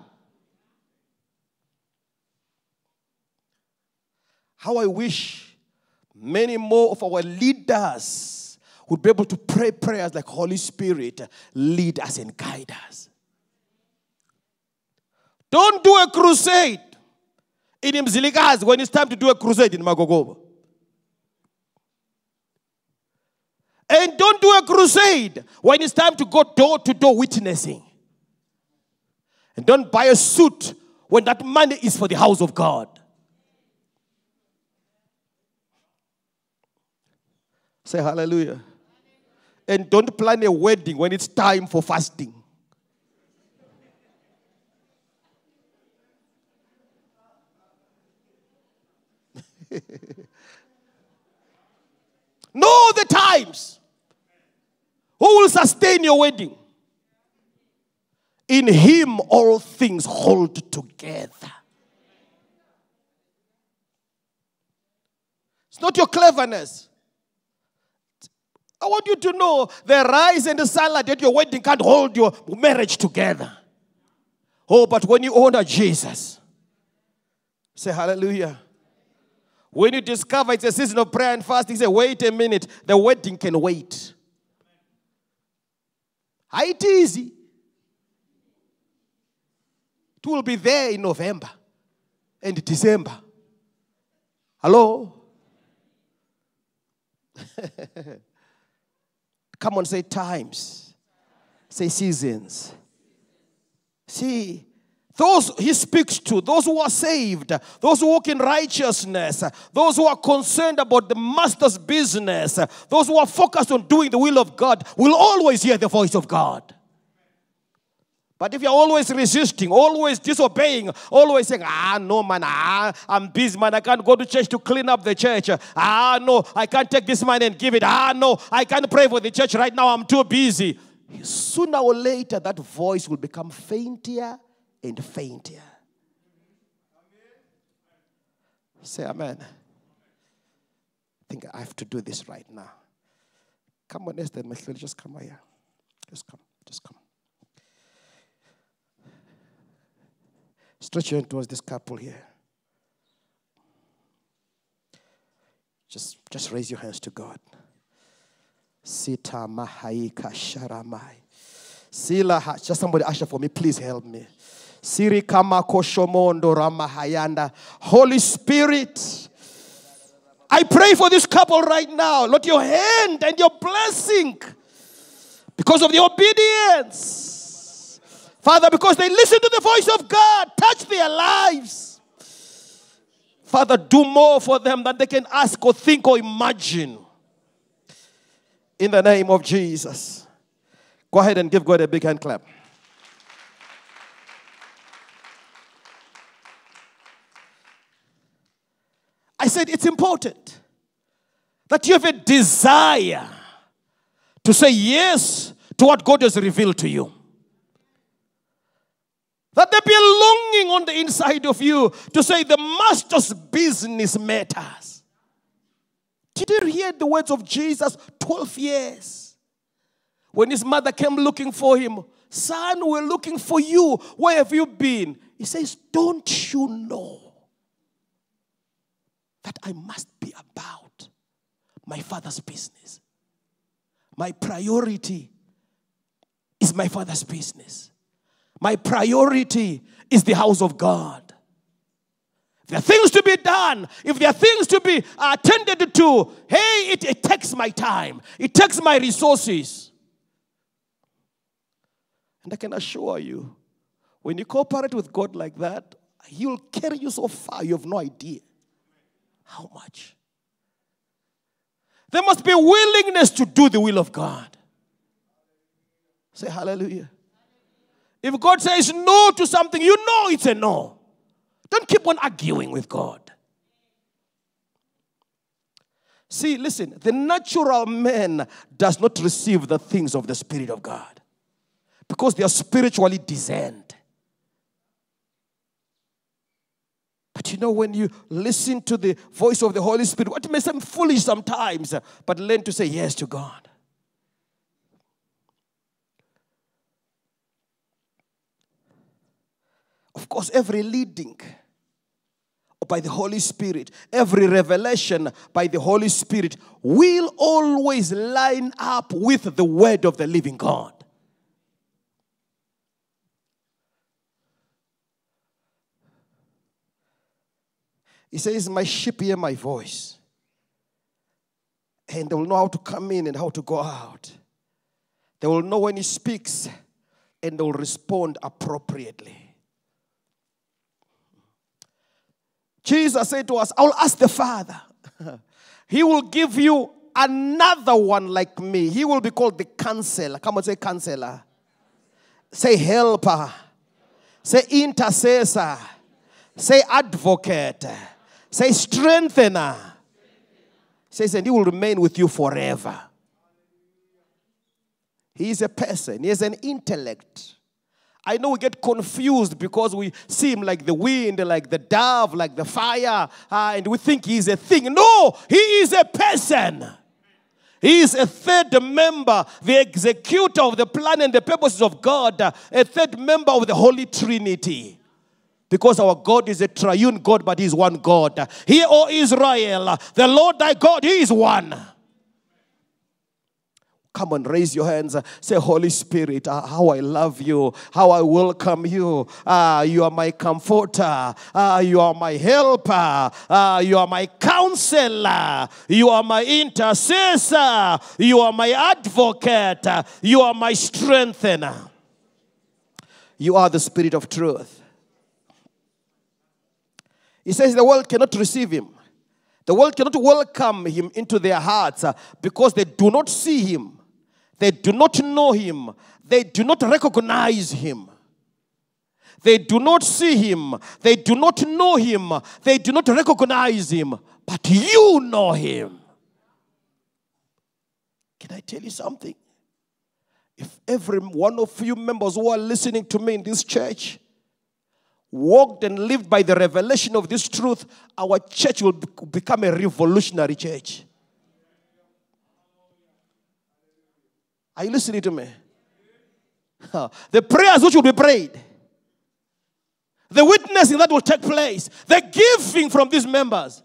Speaker 1: How I wish many more of our leaders would be able to pray prayers like Holy Spirit, lead us and guide us. Don't do a crusade in Mzilikazi when it's time to do a crusade in Makokoba. And don't do a crusade when it's time to go door to door witnessing. And don't buy a suit when that money is for the house of God. Say hallelujah. And don't plan a wedding when it's time for fasting. know the times. Who will sustain your wedding? In Him, all things hold together. It's not your cleverness. I want you to know the rice and the salad at your wedding can't hold your marriage together. Oh, but when you honor Jesus, say hallelujah. When you discover it's a season of prayer and fasting, say, wait a minute, the wedding can wait. Ah, it easy. It will be there in November and December. Hello? Come on, say times. Say seasons. See, those he speaks to, those who are saved, those who walk in righteousness, those who are concerned about the master's business, those who are focused on doing the will of God, will always hear the voice of God. But if you're always resisting, always disobeying, always saying, ah, no, man, ah, I'm busy, man, I can't go to church to clean up the church. Ah, no, I can't take this money and give it. Ah, no, I can't pray for the church right now, I'm too busy. Sooner or later, that voice will become fainter and fainter. Say amen. I think I have to do this right now. Come on, Esther, just come here. Just come, just come. Stretch your hand towards this couple here. Just, just raise your hands to God. Sita Mahaika Sharamai. Sila, just somebody usher for me, please help me. Siri kama koshomondo ramahayanda. Holy Spirit, I pray for this couple right now. Lord, your hand and your blessing because of the obedience. Father, because they listen to the voice of God, touch their lives. Father, do more for them than they can ask or think or imagine. In the name of Jesus. Go ahead and give God a big hand clap. I said it's important that you have a desire to say yes to what God has revealed to you. That there be a longing on the inside of you to say the master's business matters. Did you hear the words of Jesus 12 years? When his mother came looking for him, Son, we're looking for you. Where have you been? He says, Don't you know that I must be about my father's business? My priority is my father's business. My priority is the house of God. If there are things to be done, if there are things to be attended to, hey, it, it takes my time, it takes my resources. And I can assure you, when you cooperate with God like that, He will carry you so far, you have no idea how much. There must be willingness to do the will of God. Say hallelujah. If God says no to something, you know it's a no. Don't keep on arguing with God. See, listen, the natural man does not receive the things of the Spirit of God because they are spiritually discerned. But you know, when you listen to the voice of the Holy Spirit, what may seem foolish sometimes, but learn to say yes to God. Of course, every leading by the Holy Spirit, every revelation by the Holy Spirit will always line up with the word of the living God. He says, My sheep hear my voice. And they will know how to come in and how to go out. They will know when he speaks and they will respond appropriately. Jesus said to us, I will ask the Father. he will give you another one like me. He will be called the counselor. Come on, say counselor. Say helper. Say intercessor. Say advocate. Say, strengthener. Says, and he will remain with you forever. He is a person, he has an intellect. I know we get confused because we see him like the wind, like the dove, like the fire, uh, and we think he's a thing. No, he is a person. He is a third member, the executor of the plan and the purposes of God, a third member of the Holy Trinity. Because our God is a triune God, but He is one God. Hear, O Israel, the Lord thy God, He is one. Come on, raise your hands. Say, Holy Spirit, uh, how I love you, how I welcome you. Uh, you are my comforter. Uh, you are my helper. Uh, you are my counselor. You are my intercessor. You are my advocate. You are my strengthener. You are the Spirit of truth. He says the world cannot receive him. The world cannot welcome him into their hearts uh, because they do not see him. They do not know him. They do not recognize him. They do not see him. They do not know him. They do not recognize him. But you know him. Can I tell you something? If every one of you members who are listening to me in this church walked and lived by the revelation of this truth, our church will become a revolutionary church. Are you listening to me? The prayers which will be prayed, the witnessing that will take place, the giving from these members,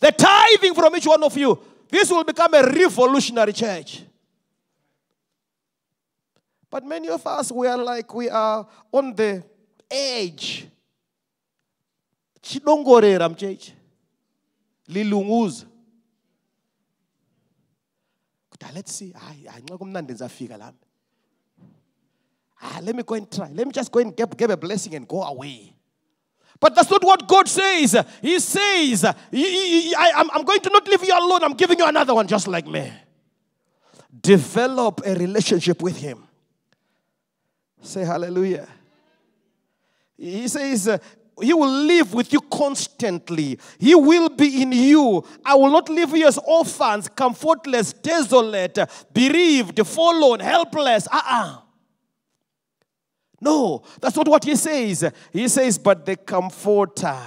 Speaker 1: the tithing from each one of you. This will become a revolutionary church. But many of us, we are like, we are on the edge. chidongorera muchechi lilunguza let's see ndizafika lami ah, let me go and try let me just go and get, get a blessing and go away but that's not what God says. He says, I, am going to not leave you alone. I'm giving you another one just like me. Develop a relationship with Him. Say hallelujah. He says, he will live with you constantly. He will be in you. I will not leave you as orphans, comfortless, desolate, bereaved, forlorn, helpless. Uh uh-uh. uh No, that's not what he says. He says, but the comforter.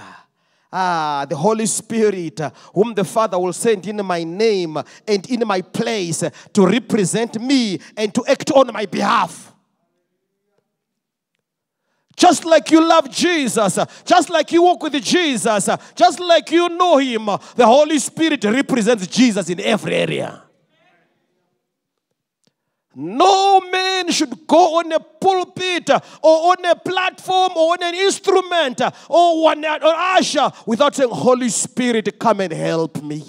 Speaker 1: Ah, the Holy Spirit, whom the Father will send in my name and in my place to represent me and to act on my behalf. Just like you love Jesus, just like you walk with Jesus, just like you know Him, the Holy Spirit represents Jesus in every area. No man should go on a pulpit or on a platform or on an instrument or on an usher without saying, Holy Spirit, come and help me.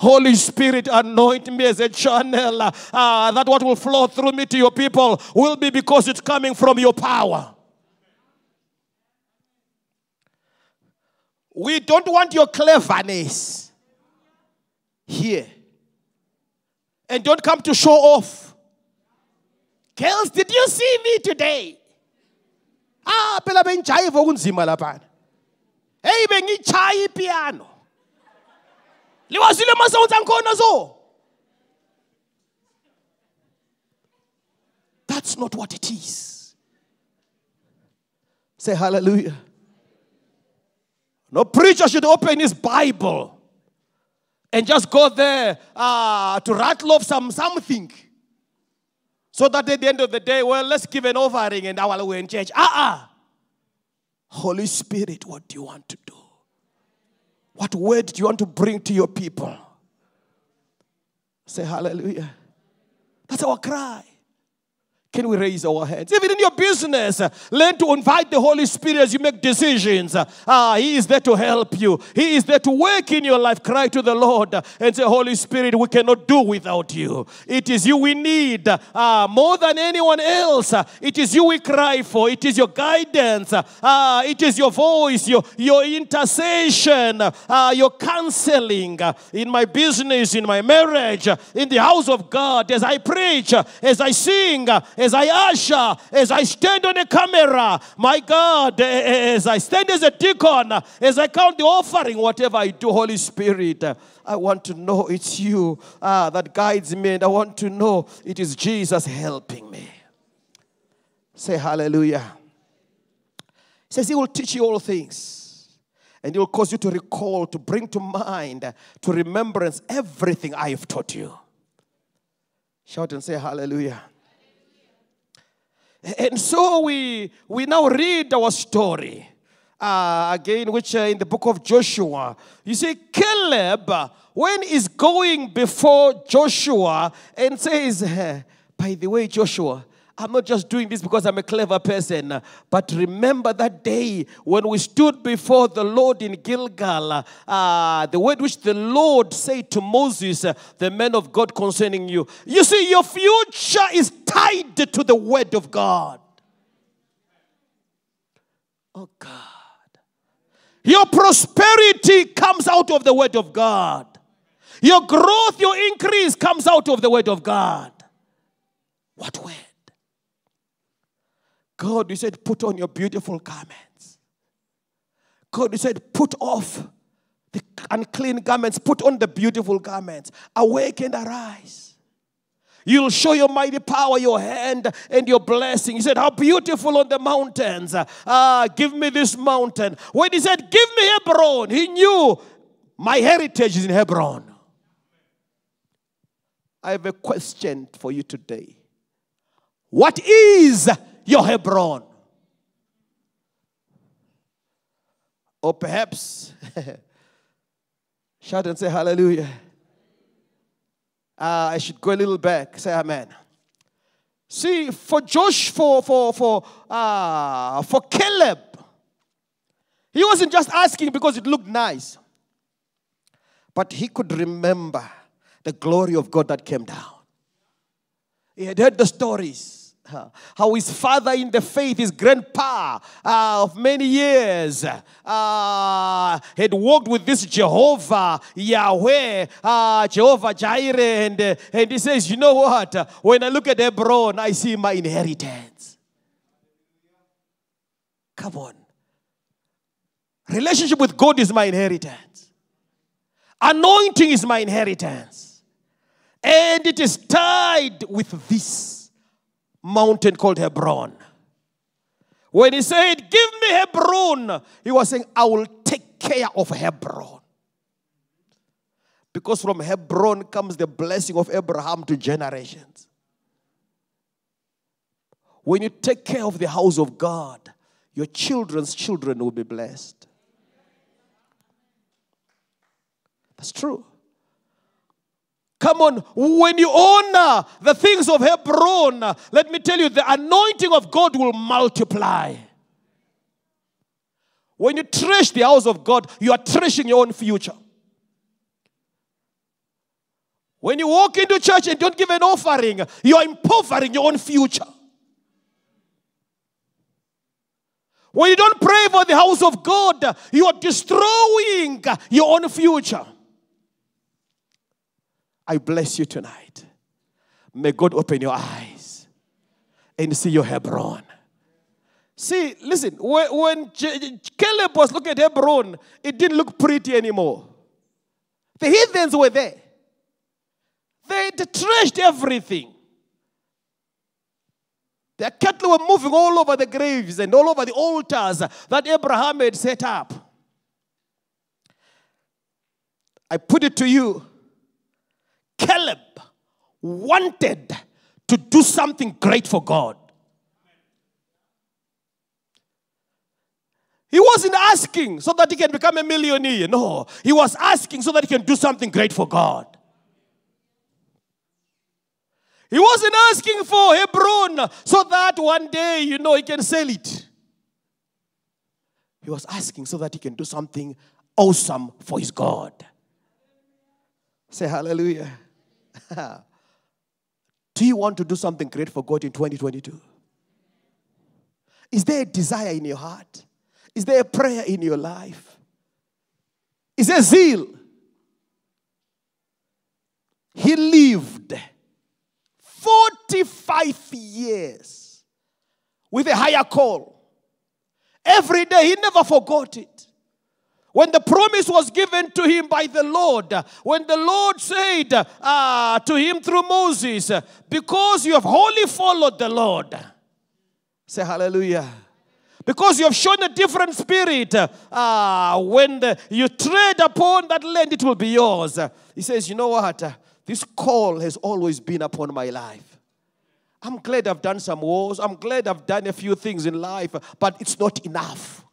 Speaker 1: Holy Spirit, anoint me as a channel. Uh, that what will flow through me to your people will be because it's coming from your power. We don't want your cleverness here. And don't come to show off. Girls, did you see me today? Ah, phela bengijayiva okunzima laphana. Hey bengichaya ipiano. Liwazile ama-sounds angikhona so. That's not what it is. Say hallelujah. No preacher should open his Bible and just go there uh, to rattle off some something. So that at the end of the day, well, let's give an offering and our way in church. Ah, uh-uh. Holy Spirit, what do you want to do? What word do you want to bring to your people? Say hallelujah. That's our cry. Can we raise our hands? Even in your business, learn to invite the Holy Spirit as you make decisions. Ah, He is there to help you. He is there to work in your life. Cry to the Lord and say, Holy Spirit, we cannot do without you. It is you we need ah, more than anyone else. It is you we cry for. It is your guidance. Ah, it is your voice, your, your intercession, ah, your counseling in my business, in my marriage, in the house of God, as I preach, as I sing as I usher, as I stand on the camera, my God, eh, eh, eh, as I stand as a deacon, as I count the offering, whatever I do, Holy Spirit, I want to know it's you uh, that guides me, and I want to know it is Jesus helping me. Say hallelujah. He says he will teach you all things. And he will cause you to recall, to bring to mind, to remembrance everything I have taught you. Shout and say hallelujah. And so we, we now read our story. Uh, again, which uh, in the book of Joshua, you see, Caleb, when he's going before Joshua and says, By the way, Joshua, I'm not just doing this because I'm a clever person, but remember that day when we stood before the Lord in Gilgal, uh, the word which the Lord said to Moses, uh, the man of God concerning you. You see, your future is tied to the word of God. Oh, God. Your prosperity comes out of the word of God. Your growth, your increase comes out of the word of God. What word? God, you said, put on your beautiful garments. God, you said, put off the unclean garments, put on the beautiful garments. Awake and arise. You'll show your mighty power, your hand, and your blessing. He said, How beautiful on the mountains. Ah, give me this mountain. When he said, Give me Hebron, he knew my heritage is in Hebron. I have a question for you today. What is your Hebron. Or perhaps, shout and say hallelujah. Uh, I should go a little back. Say amen. See, for Josh, for for for uh, for Caleb, he wasn't just asking because it looked nice, but he could remember the glory of God that came down. He had heard the stories how his father in the faith, his grandpa uh, of many years, uh, had walked with this Jehovah, Yahweh, uh, Jehovah Jireh, and, uh, and he says, You know what? When I look at Hebron, I see my inheritance. Come on. Relationship with God is my inheritance, anointing is my inheritance, and it is tied with this mountain called Hebron. When he said, Give me Hebron, he was saying, I will take care of Hebron. Because from Hebron comes the blessing of Abraham to generations. When you take care of the house of God, your children's children will be blessed. That's true. Come on, when you honor the things of Hebron, let me tell you, the anointing of God will multiply. When you trash the house of God, you are trashing your own future. When you walk into church and don't give an offering, you are impovering your own future. When you don't pray for the house of God, you are destroying your own future. I bless you tonight. May God open your eyes and see your Hebron. See, listen, when, Caleb was looking at Hebron, it didn't look pretty anymore. The heathens were there, they, trashed everything. Their cattle were moving all over the graves and all over the altars that Abraham had set up. I put it to you wanted to do something great for God. He wasn't asking so that he can become a millionaire. No, he was asking so that he can do something great for God. He wasn't asking for Hebron so that one day, you know, he can sell it. He was asking so that he can do something awesome for his God. Say hallelujah. do you want to do something great for God in 2022? Is there a desire in your heart? Is there a prayer in your life? Is there zeal? He lived 45 years with a higher call. Every day, he never forgot it. When the promise was given to him by the Lord, when the Lord said uh, to him through Moses, Because you have wholly followed the Lord, say hallelujah. Because you have shown a different spirit, uh, when the, you tread upon that land, it will be yours. He says, You know what? This call has always been upon my life. I'm glad I've done some wars. I'm glad I've done a few things in life, but it's not enough.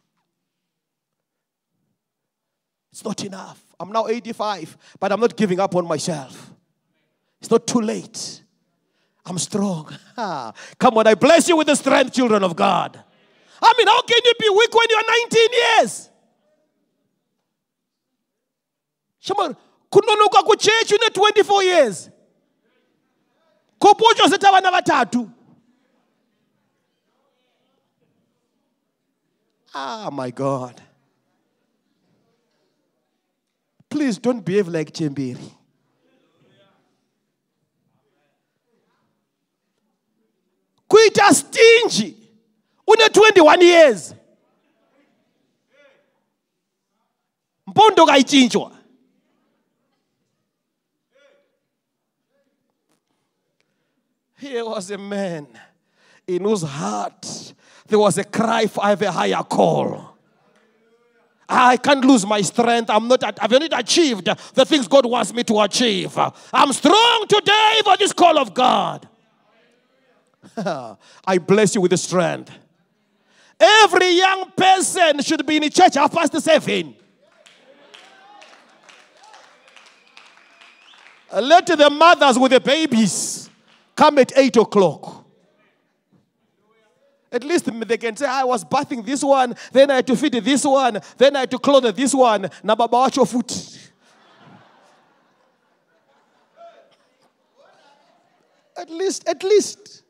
Speaker 1: It's not enough. I'm now 85, but I'm not giving up on myself. It's not too late. I'm strong. Come on, I bless you with the strength, children of God. I mean, how can you be weak when you're 19 years? Shama, kunonoka kuchechi une 24 years. Kopocho zeta vana vatatu. Ah, my God. Please don't behave like Chemberi. Kuita stingy. Une 21 years. Mpondo kaichinjwa. Here was a man in whose heart there was a cry for a higher call. I can't lose my strength. I'm not, I've not achieved the things God wants me to achieve. I'm strong today for this call of God. I bless you with the strength. Every young person should be in the church half past seven. Let the mothers with the babies come at 8 o'clock. At least they can say, I was bathing this one, then I had to feed this one, then I had to clothe this one. Na baba watch your foot. At least, at least.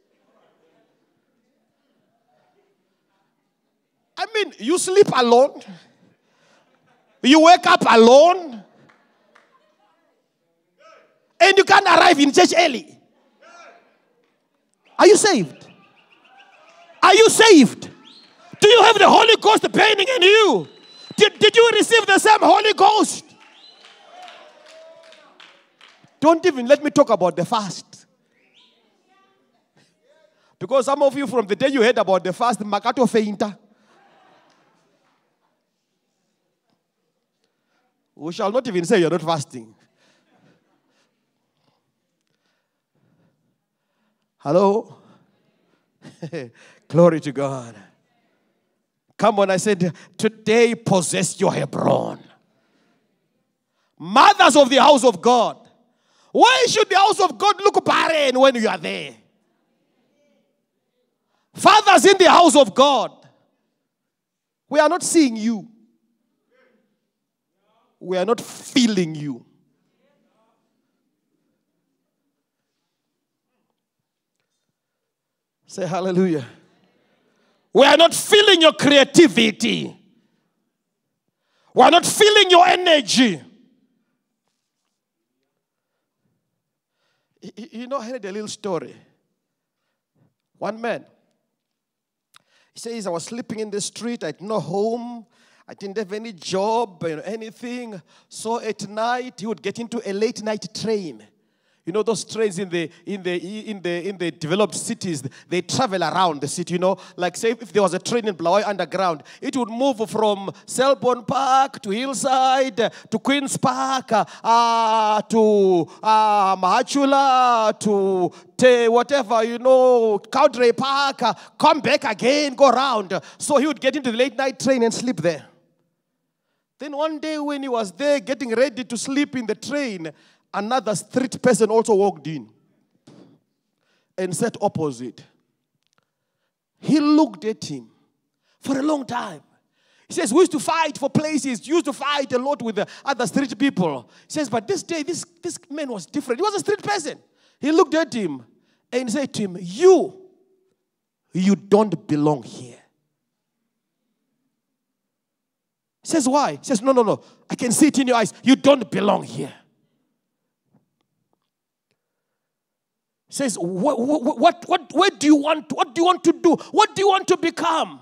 Speaker 1: I mean, you sleep alone. You wake up alone. And you can't arrive in church early. Are you saved? Are you saved? Do you have the Holy Ghost burning in you? Did, did you receive the same Holy Ghost? Don't even let me talk about the fast. Because some of you, from the day you heard about the fast, Makato fainter. We shall not even say you're not fasting. Hello? Glory to God. Come on, I said, today possess your Hebron. Mothers of the house of God. Why should the house of God look barren when you are there? Fathers in the house of God. We are not seeing you. We are not feeling you. Say hallelujah. We are not feeling your creativity. We are not feeling your energy. You know, I heard a little story. One man, he says, I was sleeping in the street, I had no home, I didn't have any job or anything. So at night, he would get into a late night train you know those trains in the in the in the in the developed cities, they travel around the city. You know, like say if there was a train in Bulawayo Underground, it would move from Selborne Park to Hillside to Queens Park uh, to uh, Mahachula to te, whatever you know, Cowdray Park, uh, come back again, go around. So he would get into the late night train and sleep there. Then one day when he was there getting ready to sleep in the train, another street person also walked in and sat opposite. He looked at him for a long time. He says, We used to fight for places, used to fight a lot with the other street people. He says, But this day, this, this man was different. He was a street person. He looked at him and said to him, You, you don't belong here. He says, Why? He says, No, no, no. I can see it in your eyes. You don't belong here. Says, what, what, what, what, do you want? What do you want to do? What do you want to become?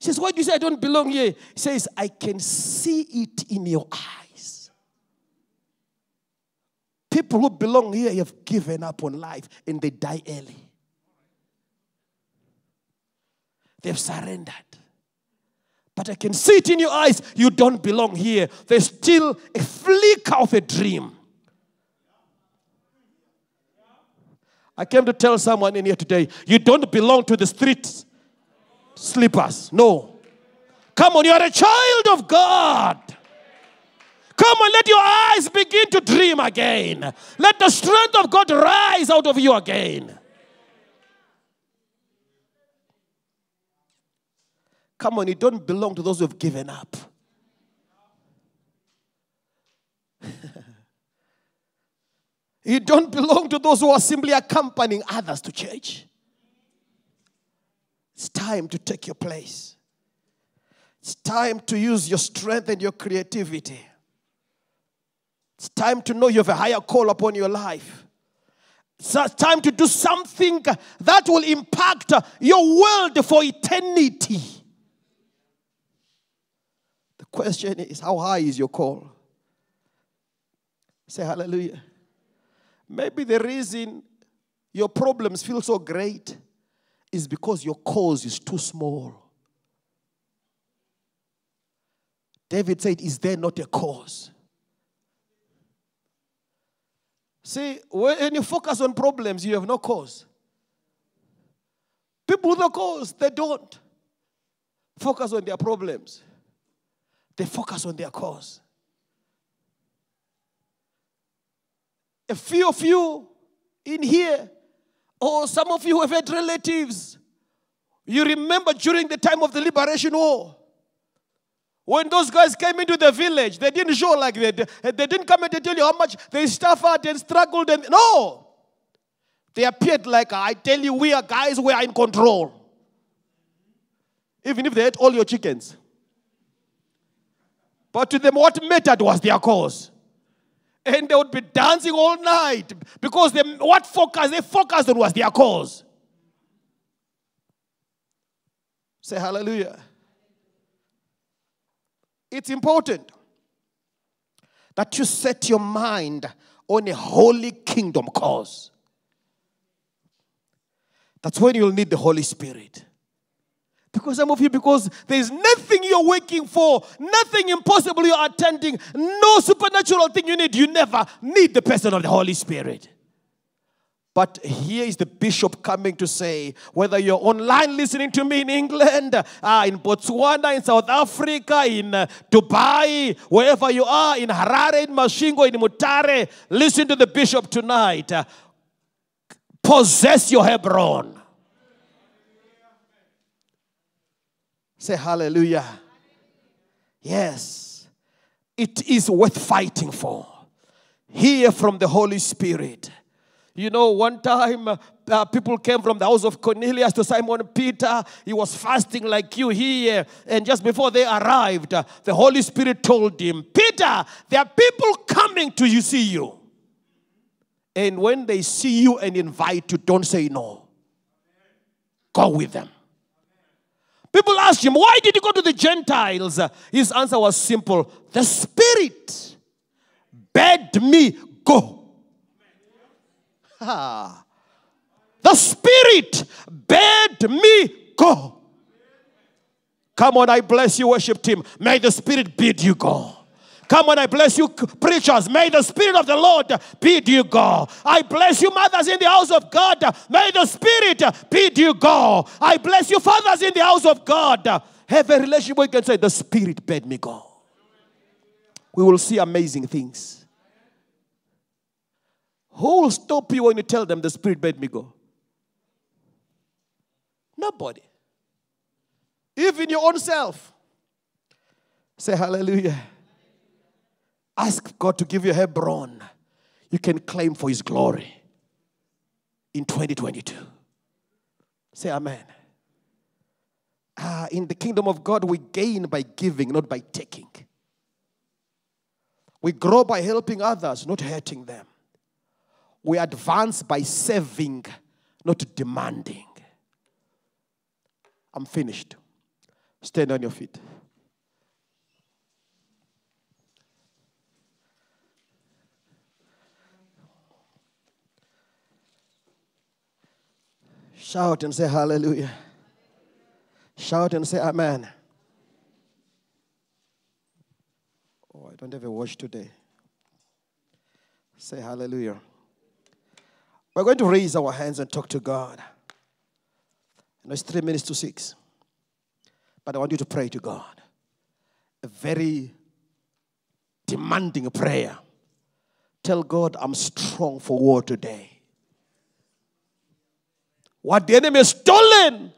Speaker 1: He says, Why do you say I don't belong here? He says, I can see it in your eyes. People who belong here have given up on life and they die early. They've surrendered. But I can see it in your eyes. You don't belong here. There's still a flicker of a dream. I came to tell someone in here today you don't belong to the street sleepers. No. Come on, you are a child of God. Come on, let your eyes begin to dream again. Let the strength of God rise out of you again. Come on, you don't belong to those who have given up. You don't belong to those who are simply accompanying others to church. It's time to take your place. It's time to use your strength and your creativity. It's time to know you have a higher call upon your life. It's time to do something that will impact your world for eternity. The question is how high is your call? Say hallelujah. Maybe the reason your problems feel so great is because your cause is too small. David said, Is there not a cause? See, when you focus on problems, you have no cause. People with a cause, they don't focus on their problems, they focus on their cause. A few of you in here, or some of you who have had relatives, you remember during the time of the Liberation War. When those guys came into the village, they didn't show like that. They didn't come and tell you how much they suffered and struggled. And no, they appeared like I tell you, we are guys, we are in control. Even if they ate all your chickens. But to them, what mattered was their cause. And they would be dancing all night because they, what focus they focused on was their cause. Say hallelujah. It's important that you set your mind on a holy kingdom cause. That's when you'll need the Holy Spirit. Because some of you, because there's nothing you're working for, nothing impossible you're attending, no supernatural thing you need, you never need the person of the Holy Spirit. But here is the bishop coming to say whether you're online listening to me in England, uh, in Botswana, in South Africa, in uh, Dubai, wherever you are, in Harare, in Masvingo, in Mutare, listen to the bishop tonight. Uh, possess your Hebron. Say hallelujah. Yes, it is worth fighting for. Hear from the Holy Spirit. You know, one time uh, people came from the house of Cornelius to Simon Peter. He was fasting like you here. And just before they arrived, uh, the Holy Spirit told him, Peter, there are people coming to you, see you. And when they see you and invite you, don't say no. Go with them. People asked him, Why did you go to the Gentiles? His answer was simple The Spirit bade me go. Ah. The Spirit bade me go. Come on, I bless you, worship team. May the Spirit bid you go. Come on, I bless you, preachers. May the Spirit of the Lord bid you go. I bless you, mothers in the house of God. May the Spirit bid you go. I bless you, fathers in the house of God. Have a relationship where you can say, The Spirit bade me go. We will see amazing things. Who will stop you when you tell them the Spirit bade me go? Nobody. Even your own self. Say hallelujah. Ask God to give you Hebron. You can claim for His glory in 2022. Say amen. Ah, in the kingdom of God, we gain by giving, not by taking. We grow by helping others, not hurting them we advance by serving, not demanding. I'm finished. Stand on your feet. Shout and say hallelujah. Shout and say amen. Oh, I don't have a watch today. Say hallelujah. We're going to raise our hands and talk to God. And it's three minutes to six. But I want you to pray to God. A very demanding prayer. Tell God, I'm strong for war today. What the enemy has stolen,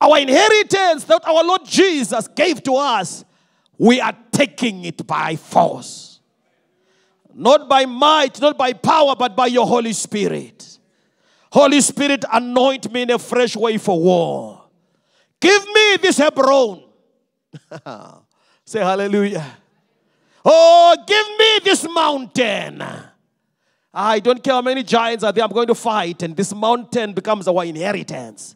Speaker 1: our inheritance that our Lord Jesus gave to us, we are taking it by force. Not by might, not by power, but by your Holy Spirit. Holy Spirit, anoint me in a fresh way for war. Give me this Hebron. Say hallelujah. Oh, give me this mountain. I don't care how many giants are there, I'm going to fight, and this mountain becomes our inheritance.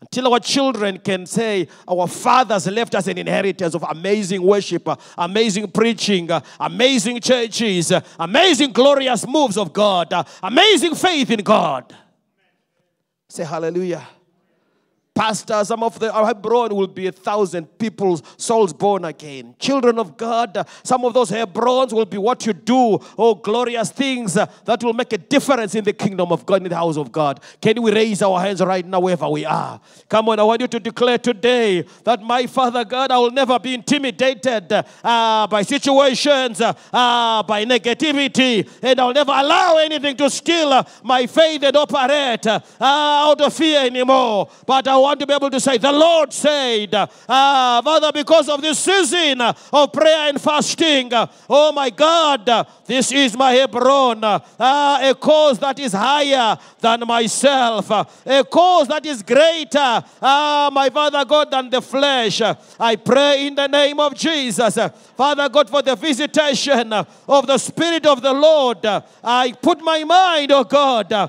Speaker 1: Until our children can say, Our fathers left us an inheritance of amazing worship, amazing preaching, amazing churches, amazing glorious moves of God, amazing faith in God. Say hallelujah. Pastor, some of the Hebron will be a thousand people's souls born again. Children of God, some of those Hebrons will be what you do. Oh, glorious things uh, that will make a difference in the kingdom of God, in the house of God. Can we raise our hands right now, wherever we are? Come on, I want you to declare today that my Father God, I will never be intimidated uh, by situations, uh, by negativity, and I'll never allow anything to steal uh, my faith and operate uh, out of fear anymore. But I want to be able to say, The Lord said, uh, Father, because of this season of prayer and fasting, oh my God, this is my Hebron, a cause that is higher than myself, a cause that is greater, my Father God, than the flesh. I pray in the name of Jesus, Father God, for the visitation of the Spirit of the Lord. I put my mind, oh God, uh,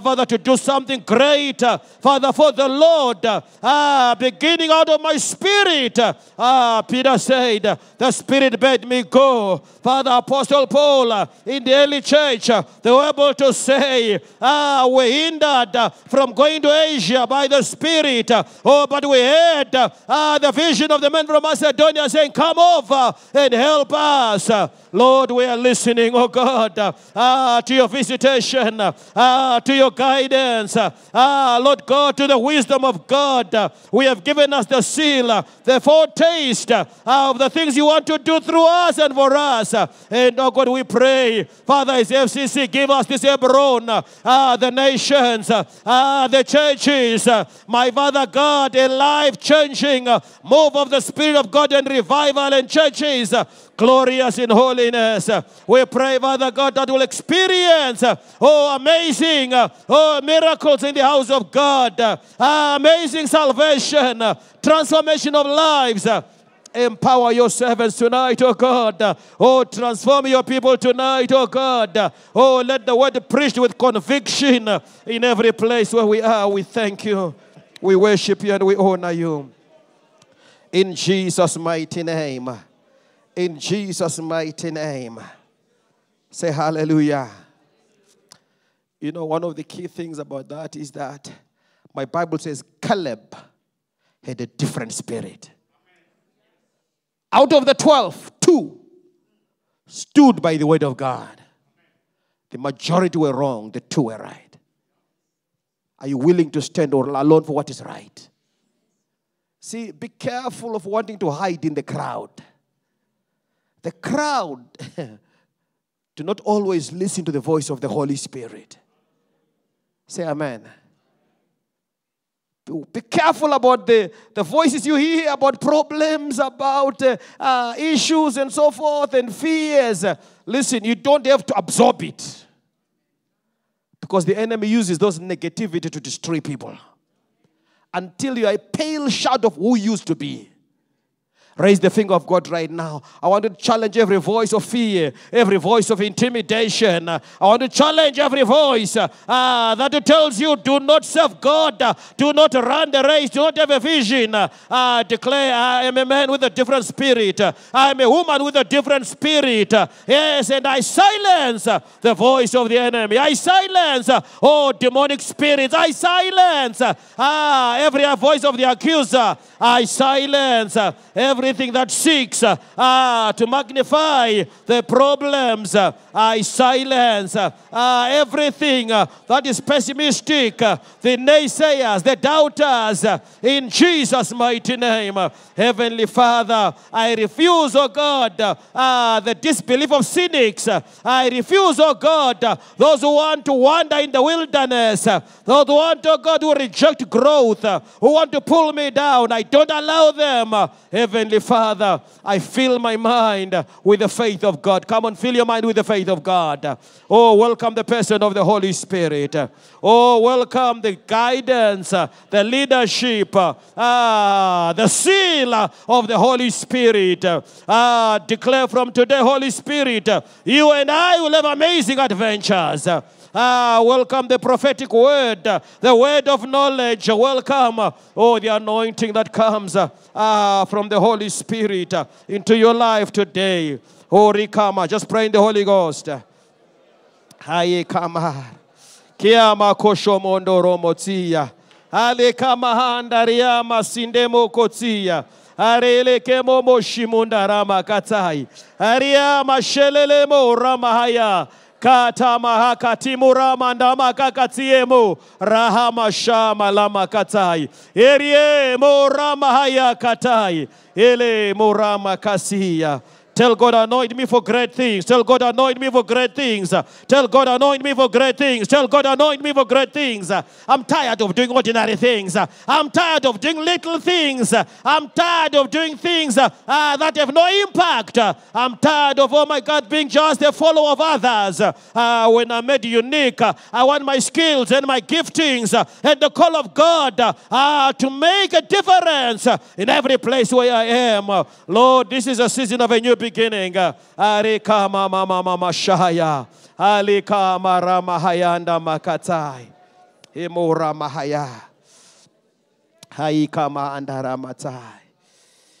Speaker 1: Father, to do something great, uh, Father, for the Lord, uh, beginning out of my spirit. Uh, Peter said, The Spirit bade me go. Father, Apostle Paul, in the early church, they were able to say, Ah, We're hindered from going to Asia by the Spirit. Oh, but we heard uh, the vision of the men from Macedonia saying, Come over and help us. Lord, we are listening, oh God, uh, to your visitation, uh, to your guidance. Uh, Lord God, to the wisdom of God. we have given us the seal, the foretaste uh, of the things you want to do through us and for us. and oh God, we pray, Father, as FCC, give us this Hebron, uh, the nations, uh, the churches. my Father God, a life changing move of the Spirit of God and revival in churches glorious in holiness. We pray, Father God, that we'll experience, oh, amazing, oh, miracles in the house of God, amazing salvation, transformation of lives. Empower your servants tonight, oh God. Oh, transform your people tonight, oh God. Oh, let the word preached with conviction in every place where we are. We thank you. We worship you and we honor you. In Jesus' mighty name. In Jesus' mighty name. Say hallelujah. You know, one of the key things about that is that my Bible says Caleb had a different spirit. Out of the 12, two stood by the word of God. The majority were wrong, the two were right. Are you willing to stand alone for what is right? See, be careful of wanting to hide in the crowd. The crowd do not always listen to the voice of the Holy Spirit. Say amen. Be careful about the, the voices you hear about problems, about uh, uh, issues, and so forth, and fears. Listen, you don't have to absorb it. Because the enemy uses those negativity to destroy people. Until you are a pale shadow of who used to be. Raise the finger of God right now. I want to challenge every voice of fear, every voice of intimidation. I want to challenge every voice uh, that tells you do not serve God, uh, do not run the race, do not have a vision. Uh, declare, I am a man with a different spirit. I am a woman with a different spirit. yes, and I silence the voice of the enemy. I silence all demonic spirits. I silence every voice of the accuser. I silence every everything that seeks uh, uh, to magnify the problems. Uh, I silence uh, everything uh, that is pessimistic, uh, the naysayers, the doubters, in Jesus' mighty name. Heavenly Father, I refuse, oh God, the disbelief of cynics. I refuse, oh God, those who want to wander in the wilderness, those who want, oh God, who reject growth, who want to pull me down. I don't allow them. Heavenly Father, I fill my mind with the faith of God. Come on, fill your mind with the faith of God. Oh, welcome the person of the Holy Spirit. Oh, welcome the guidance, the leadership, ah, the seal of the Holy Spirit. Ah, declare from today, Holy Spirit, you and I will have amazing adventures. Ah, welcome the prophetic word, the word of knowledge. Welcome, oh, the anointing that comes ah, from the Holy Spirit into your life today. Oh, Rikama, just pray in the Holy Ghost. Haye kama. Kiama kosho mondo romotia. alekamahandaria masindemo kotsia arelekemo moshimundarama katai aria mashelelemo ramahaya katamahakatimuramandamakakatiemo rahamashama lama-katai erie moramahaya katai. Ele morama kasiya Tell God, anoint me for great things. Tell God, anoint me for great things. Tell God, anoint me for great things. Tell God, anoint me for great things. I'm tired of doing ordinary things. I'm tired of doing little things. I'm tired of doing things uh, that have no impact. I'm tired of, oh my God, being just a follower of others. Uh, when I'm made unique, I want my skills and my giftings uh, and the call of God uh, to make a difference in every place where I am. Lord, this is a season of a new beginning. Arika mama mama shaya. Alika marama hayanda makatai. Imura mahaya. Haika maandara matai.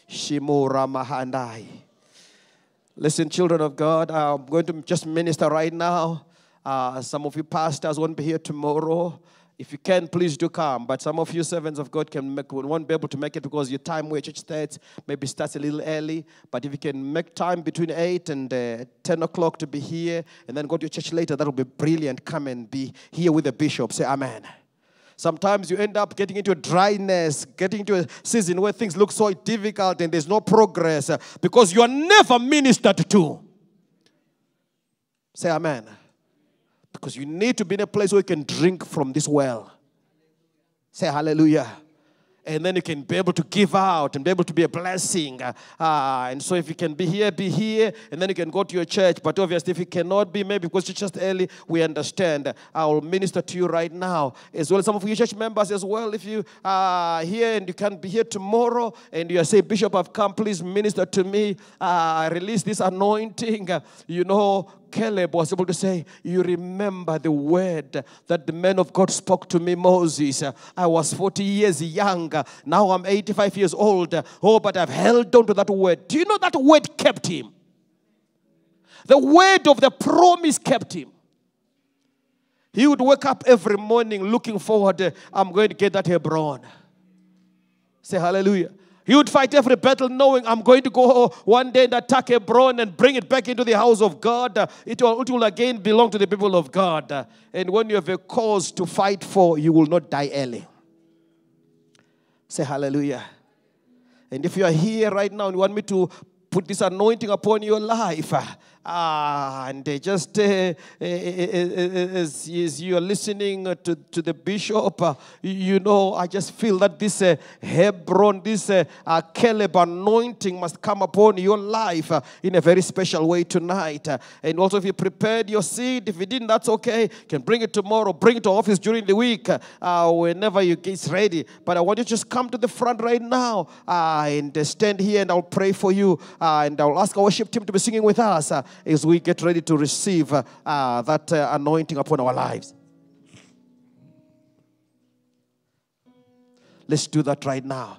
Speaker 1: Shimura mahandai. Listen, children of God, I'm going to just minister right now. Uh, some of you pastors won't be here tomorrow. If you can, please do come. But some of you servants of God can make, won't be able to make it because your time where church starts maybe starts a little early. But if you can make time between 8 and uh, 10 o'clock to be here and then go to church later, that will be brilliant. Come and be here with the bishop. Say amen. Sometimes you end up getting into a dryness, getting into a season where things look so difficult and there's no progress because you are never ministered to. Say amen. Because you need to be in a place where you can drink from this well. Say hallelujah. And then you can be able to give out and be able to be a blessing. Uh, and so, if you can be here, be here, and then you can go to your church. But obviously, if you cannot be, maybe because it's just early, we understand. I will minister to you right now, as well as some of you church members as well. If you are here and you can be here tomorrow, and you say, Bishop, I've come, please minister to me. Uh, release this anointing. You know, Caleb was able to say, You remember the word that the man of God spoke to me, Moses. I was 40 years young. Now I'm 85 years old. Oh, but I've held on to that word. Do you know that word kept him? The word of the promise kept him. He would wake up every morning looking forward, I'm going to get that Hebron. Say hallelujah. He would fight every battle knowing I'm going to go one day and attack Hebron and bring it back into the house of God. It will, it will again belong to the people of God. And when you have a cause to fight for, you will not die early. Say hallelujah. And if you are here right now and you want me to put this anointing upon your life, Ah, and they just uh, as, as you are listening to, to the bishop, uh, you know, I just feel that this uh, Hebron, this uh, Caleb anointing must come upon your life uh, in a very special way tonight. Uh, and also, if you prepared your seed, if you didn't, that's okay. You can bring it tomorrow, bring it to office during the week, uh, whenever you get ready. But I want you to just come to the front right now and stand here, and I'll pray for you, and I'll ask our worship team to be singing with us as we get ready to receive uh, that uh, anointing upon our lives. Let's do that right now.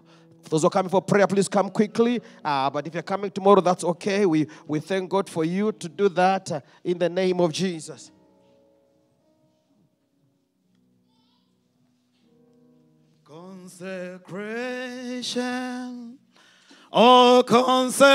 Speaker 1: Those who are coming for prayer, please come quickly. Uh, but if you're coming tomorrow, that's okay. We, we thank God for you to do that uh, in the name of Jesus.
Speaker 2: Consecration Oh, consecration,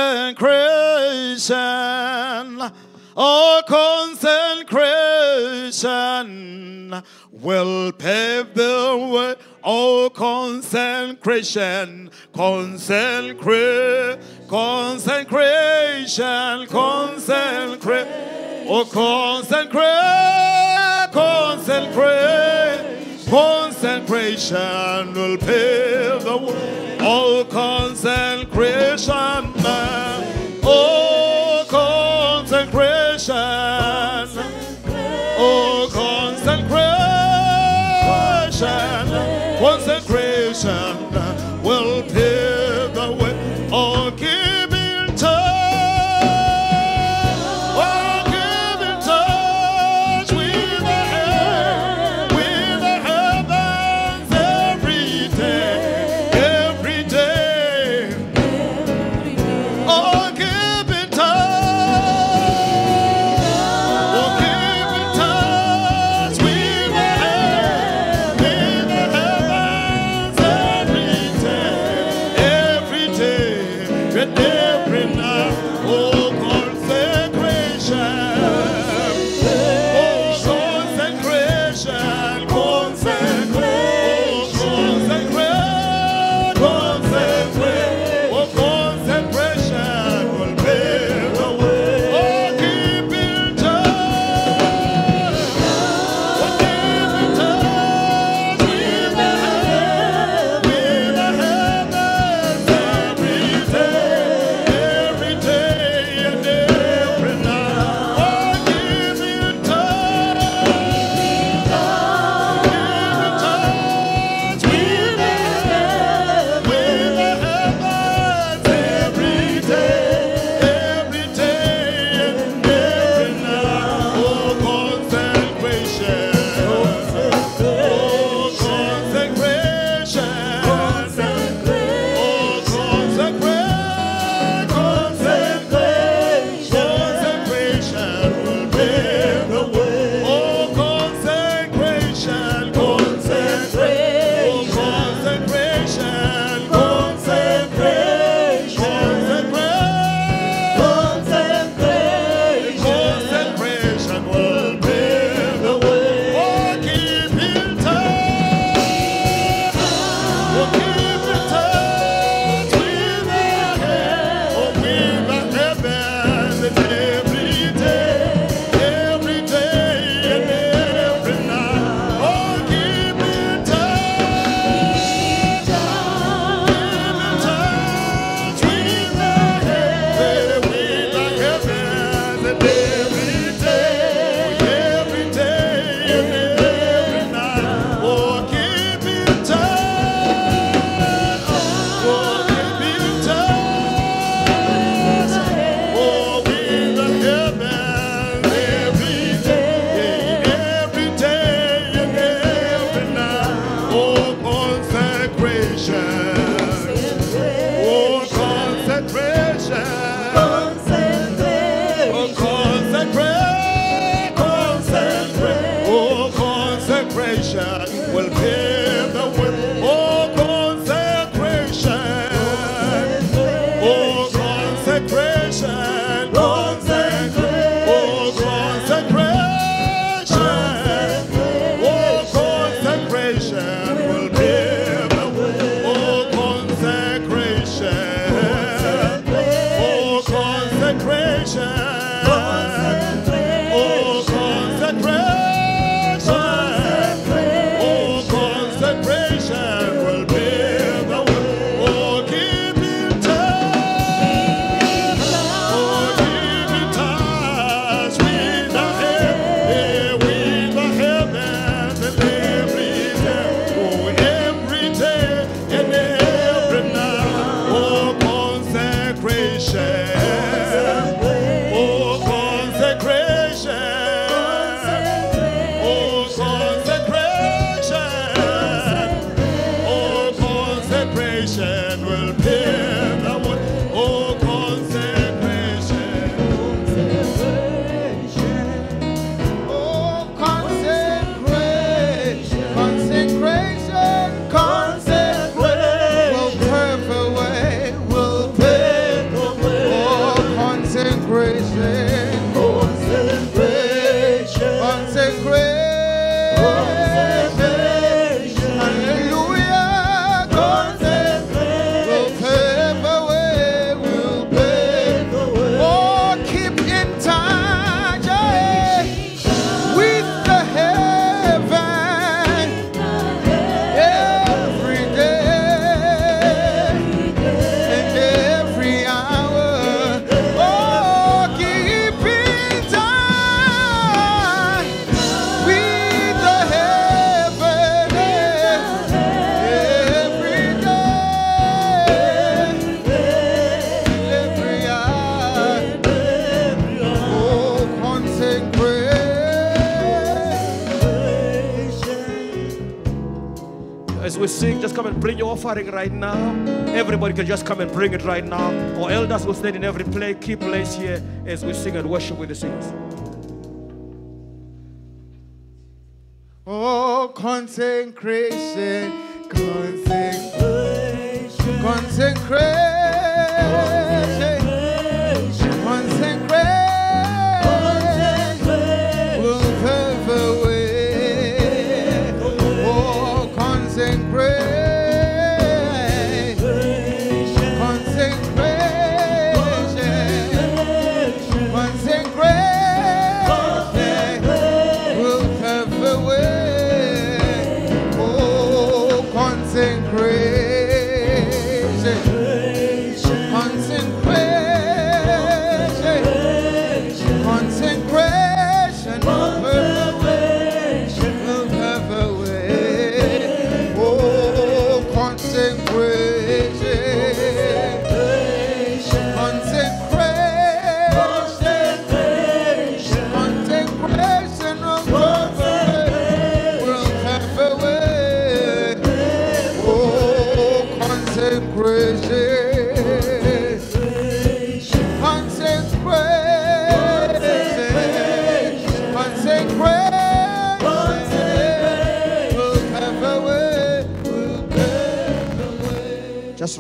Speaker 2: oh, consecration will pave the way. All consecration, consecrate, consecration, consecrate. Oh, consecrate, consecrate, consecration will pave the way. Oh, consecration,
Speaker 1: offering right now. Everybody can just come and bring it right now. Or elders will stand in every place, key place here as we sing and worship with the singers. Oh, consecration, consecration, consecration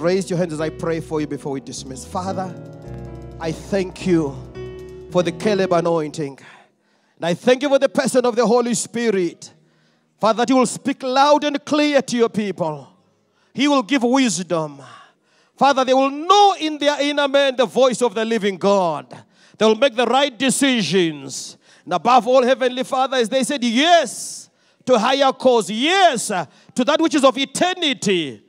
Speaker 1: raise your hands as I pray for you before we dismiss. Father, I thank you for the Caleb anointing. And I thank you for the person of the Holy Spirit. Father, that you will speak loud and clear to your people. He will give wisdom. Father, they will know in their inner man the voice of the living God. They will make the right decisions. And above all, Heavenly Father, as they said yes to higher cause, yes to that which is of eternity.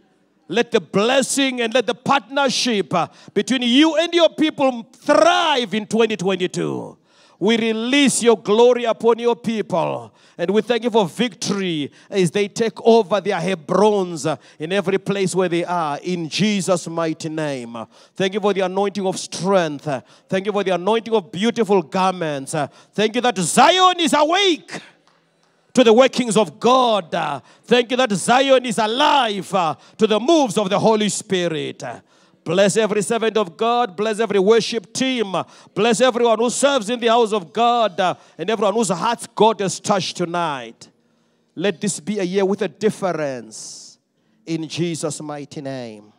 Speaker 1: Let the blessing and let the partnership uh, between you and your people thrive in 2022. We release your glory upon your people. And we thank you for victory as they take over their Hebrons uh, in every place where they are. In Jesus' mighty name. Thank you for the anointing of strength. Thank you for the anointing of beautiful garments. Thank you that Zion is awake to the workings of God. Thank you that Zion is alive uh, to the moves of the Holy Spirit. Bless every servant of God. Bless every worship team. Bless everyone who serves in the house of God uh, and everyone whose hearts God has touched tonight. Let this be a year with a difference in Jesus' mighty name.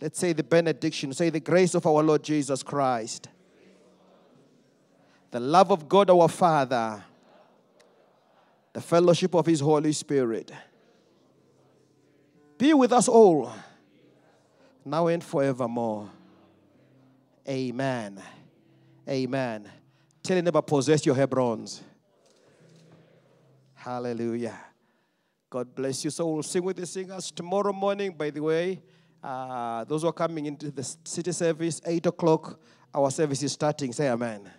Speaker 1: Let's say the benediction. Say the grace of our Lord Jesus Christ, the love of God our Father, the fellowship of His Holy Spirit be with us all, now and forevermore. Amen. Amen. Tell your neighbor, possess your Hebrons. Hallelujah. God bless you. So we'll sing with the singers tomorrow morning, by the way. Uh, those who are coming into the city service, 8 o'clock, our service is starting. Say amen.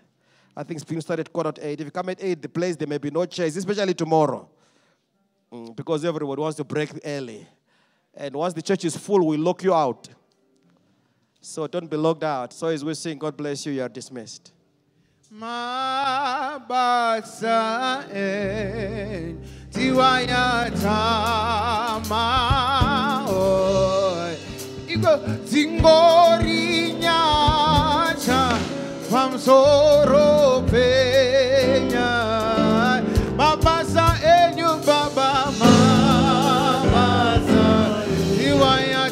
Speaker 1: I think it's being started quarter 8. If you come at 8, the place, there may be no chairs, especially tomorrow. Mm, because everybody wants to break early. And once the church is full, we lock you out. So don't be locked out. So as we sing, God bless you, you are dismissed.
Speaker 3: mabasa tiwayatama Wam soro penya Baba sa enyu baba mama sa Iwa ya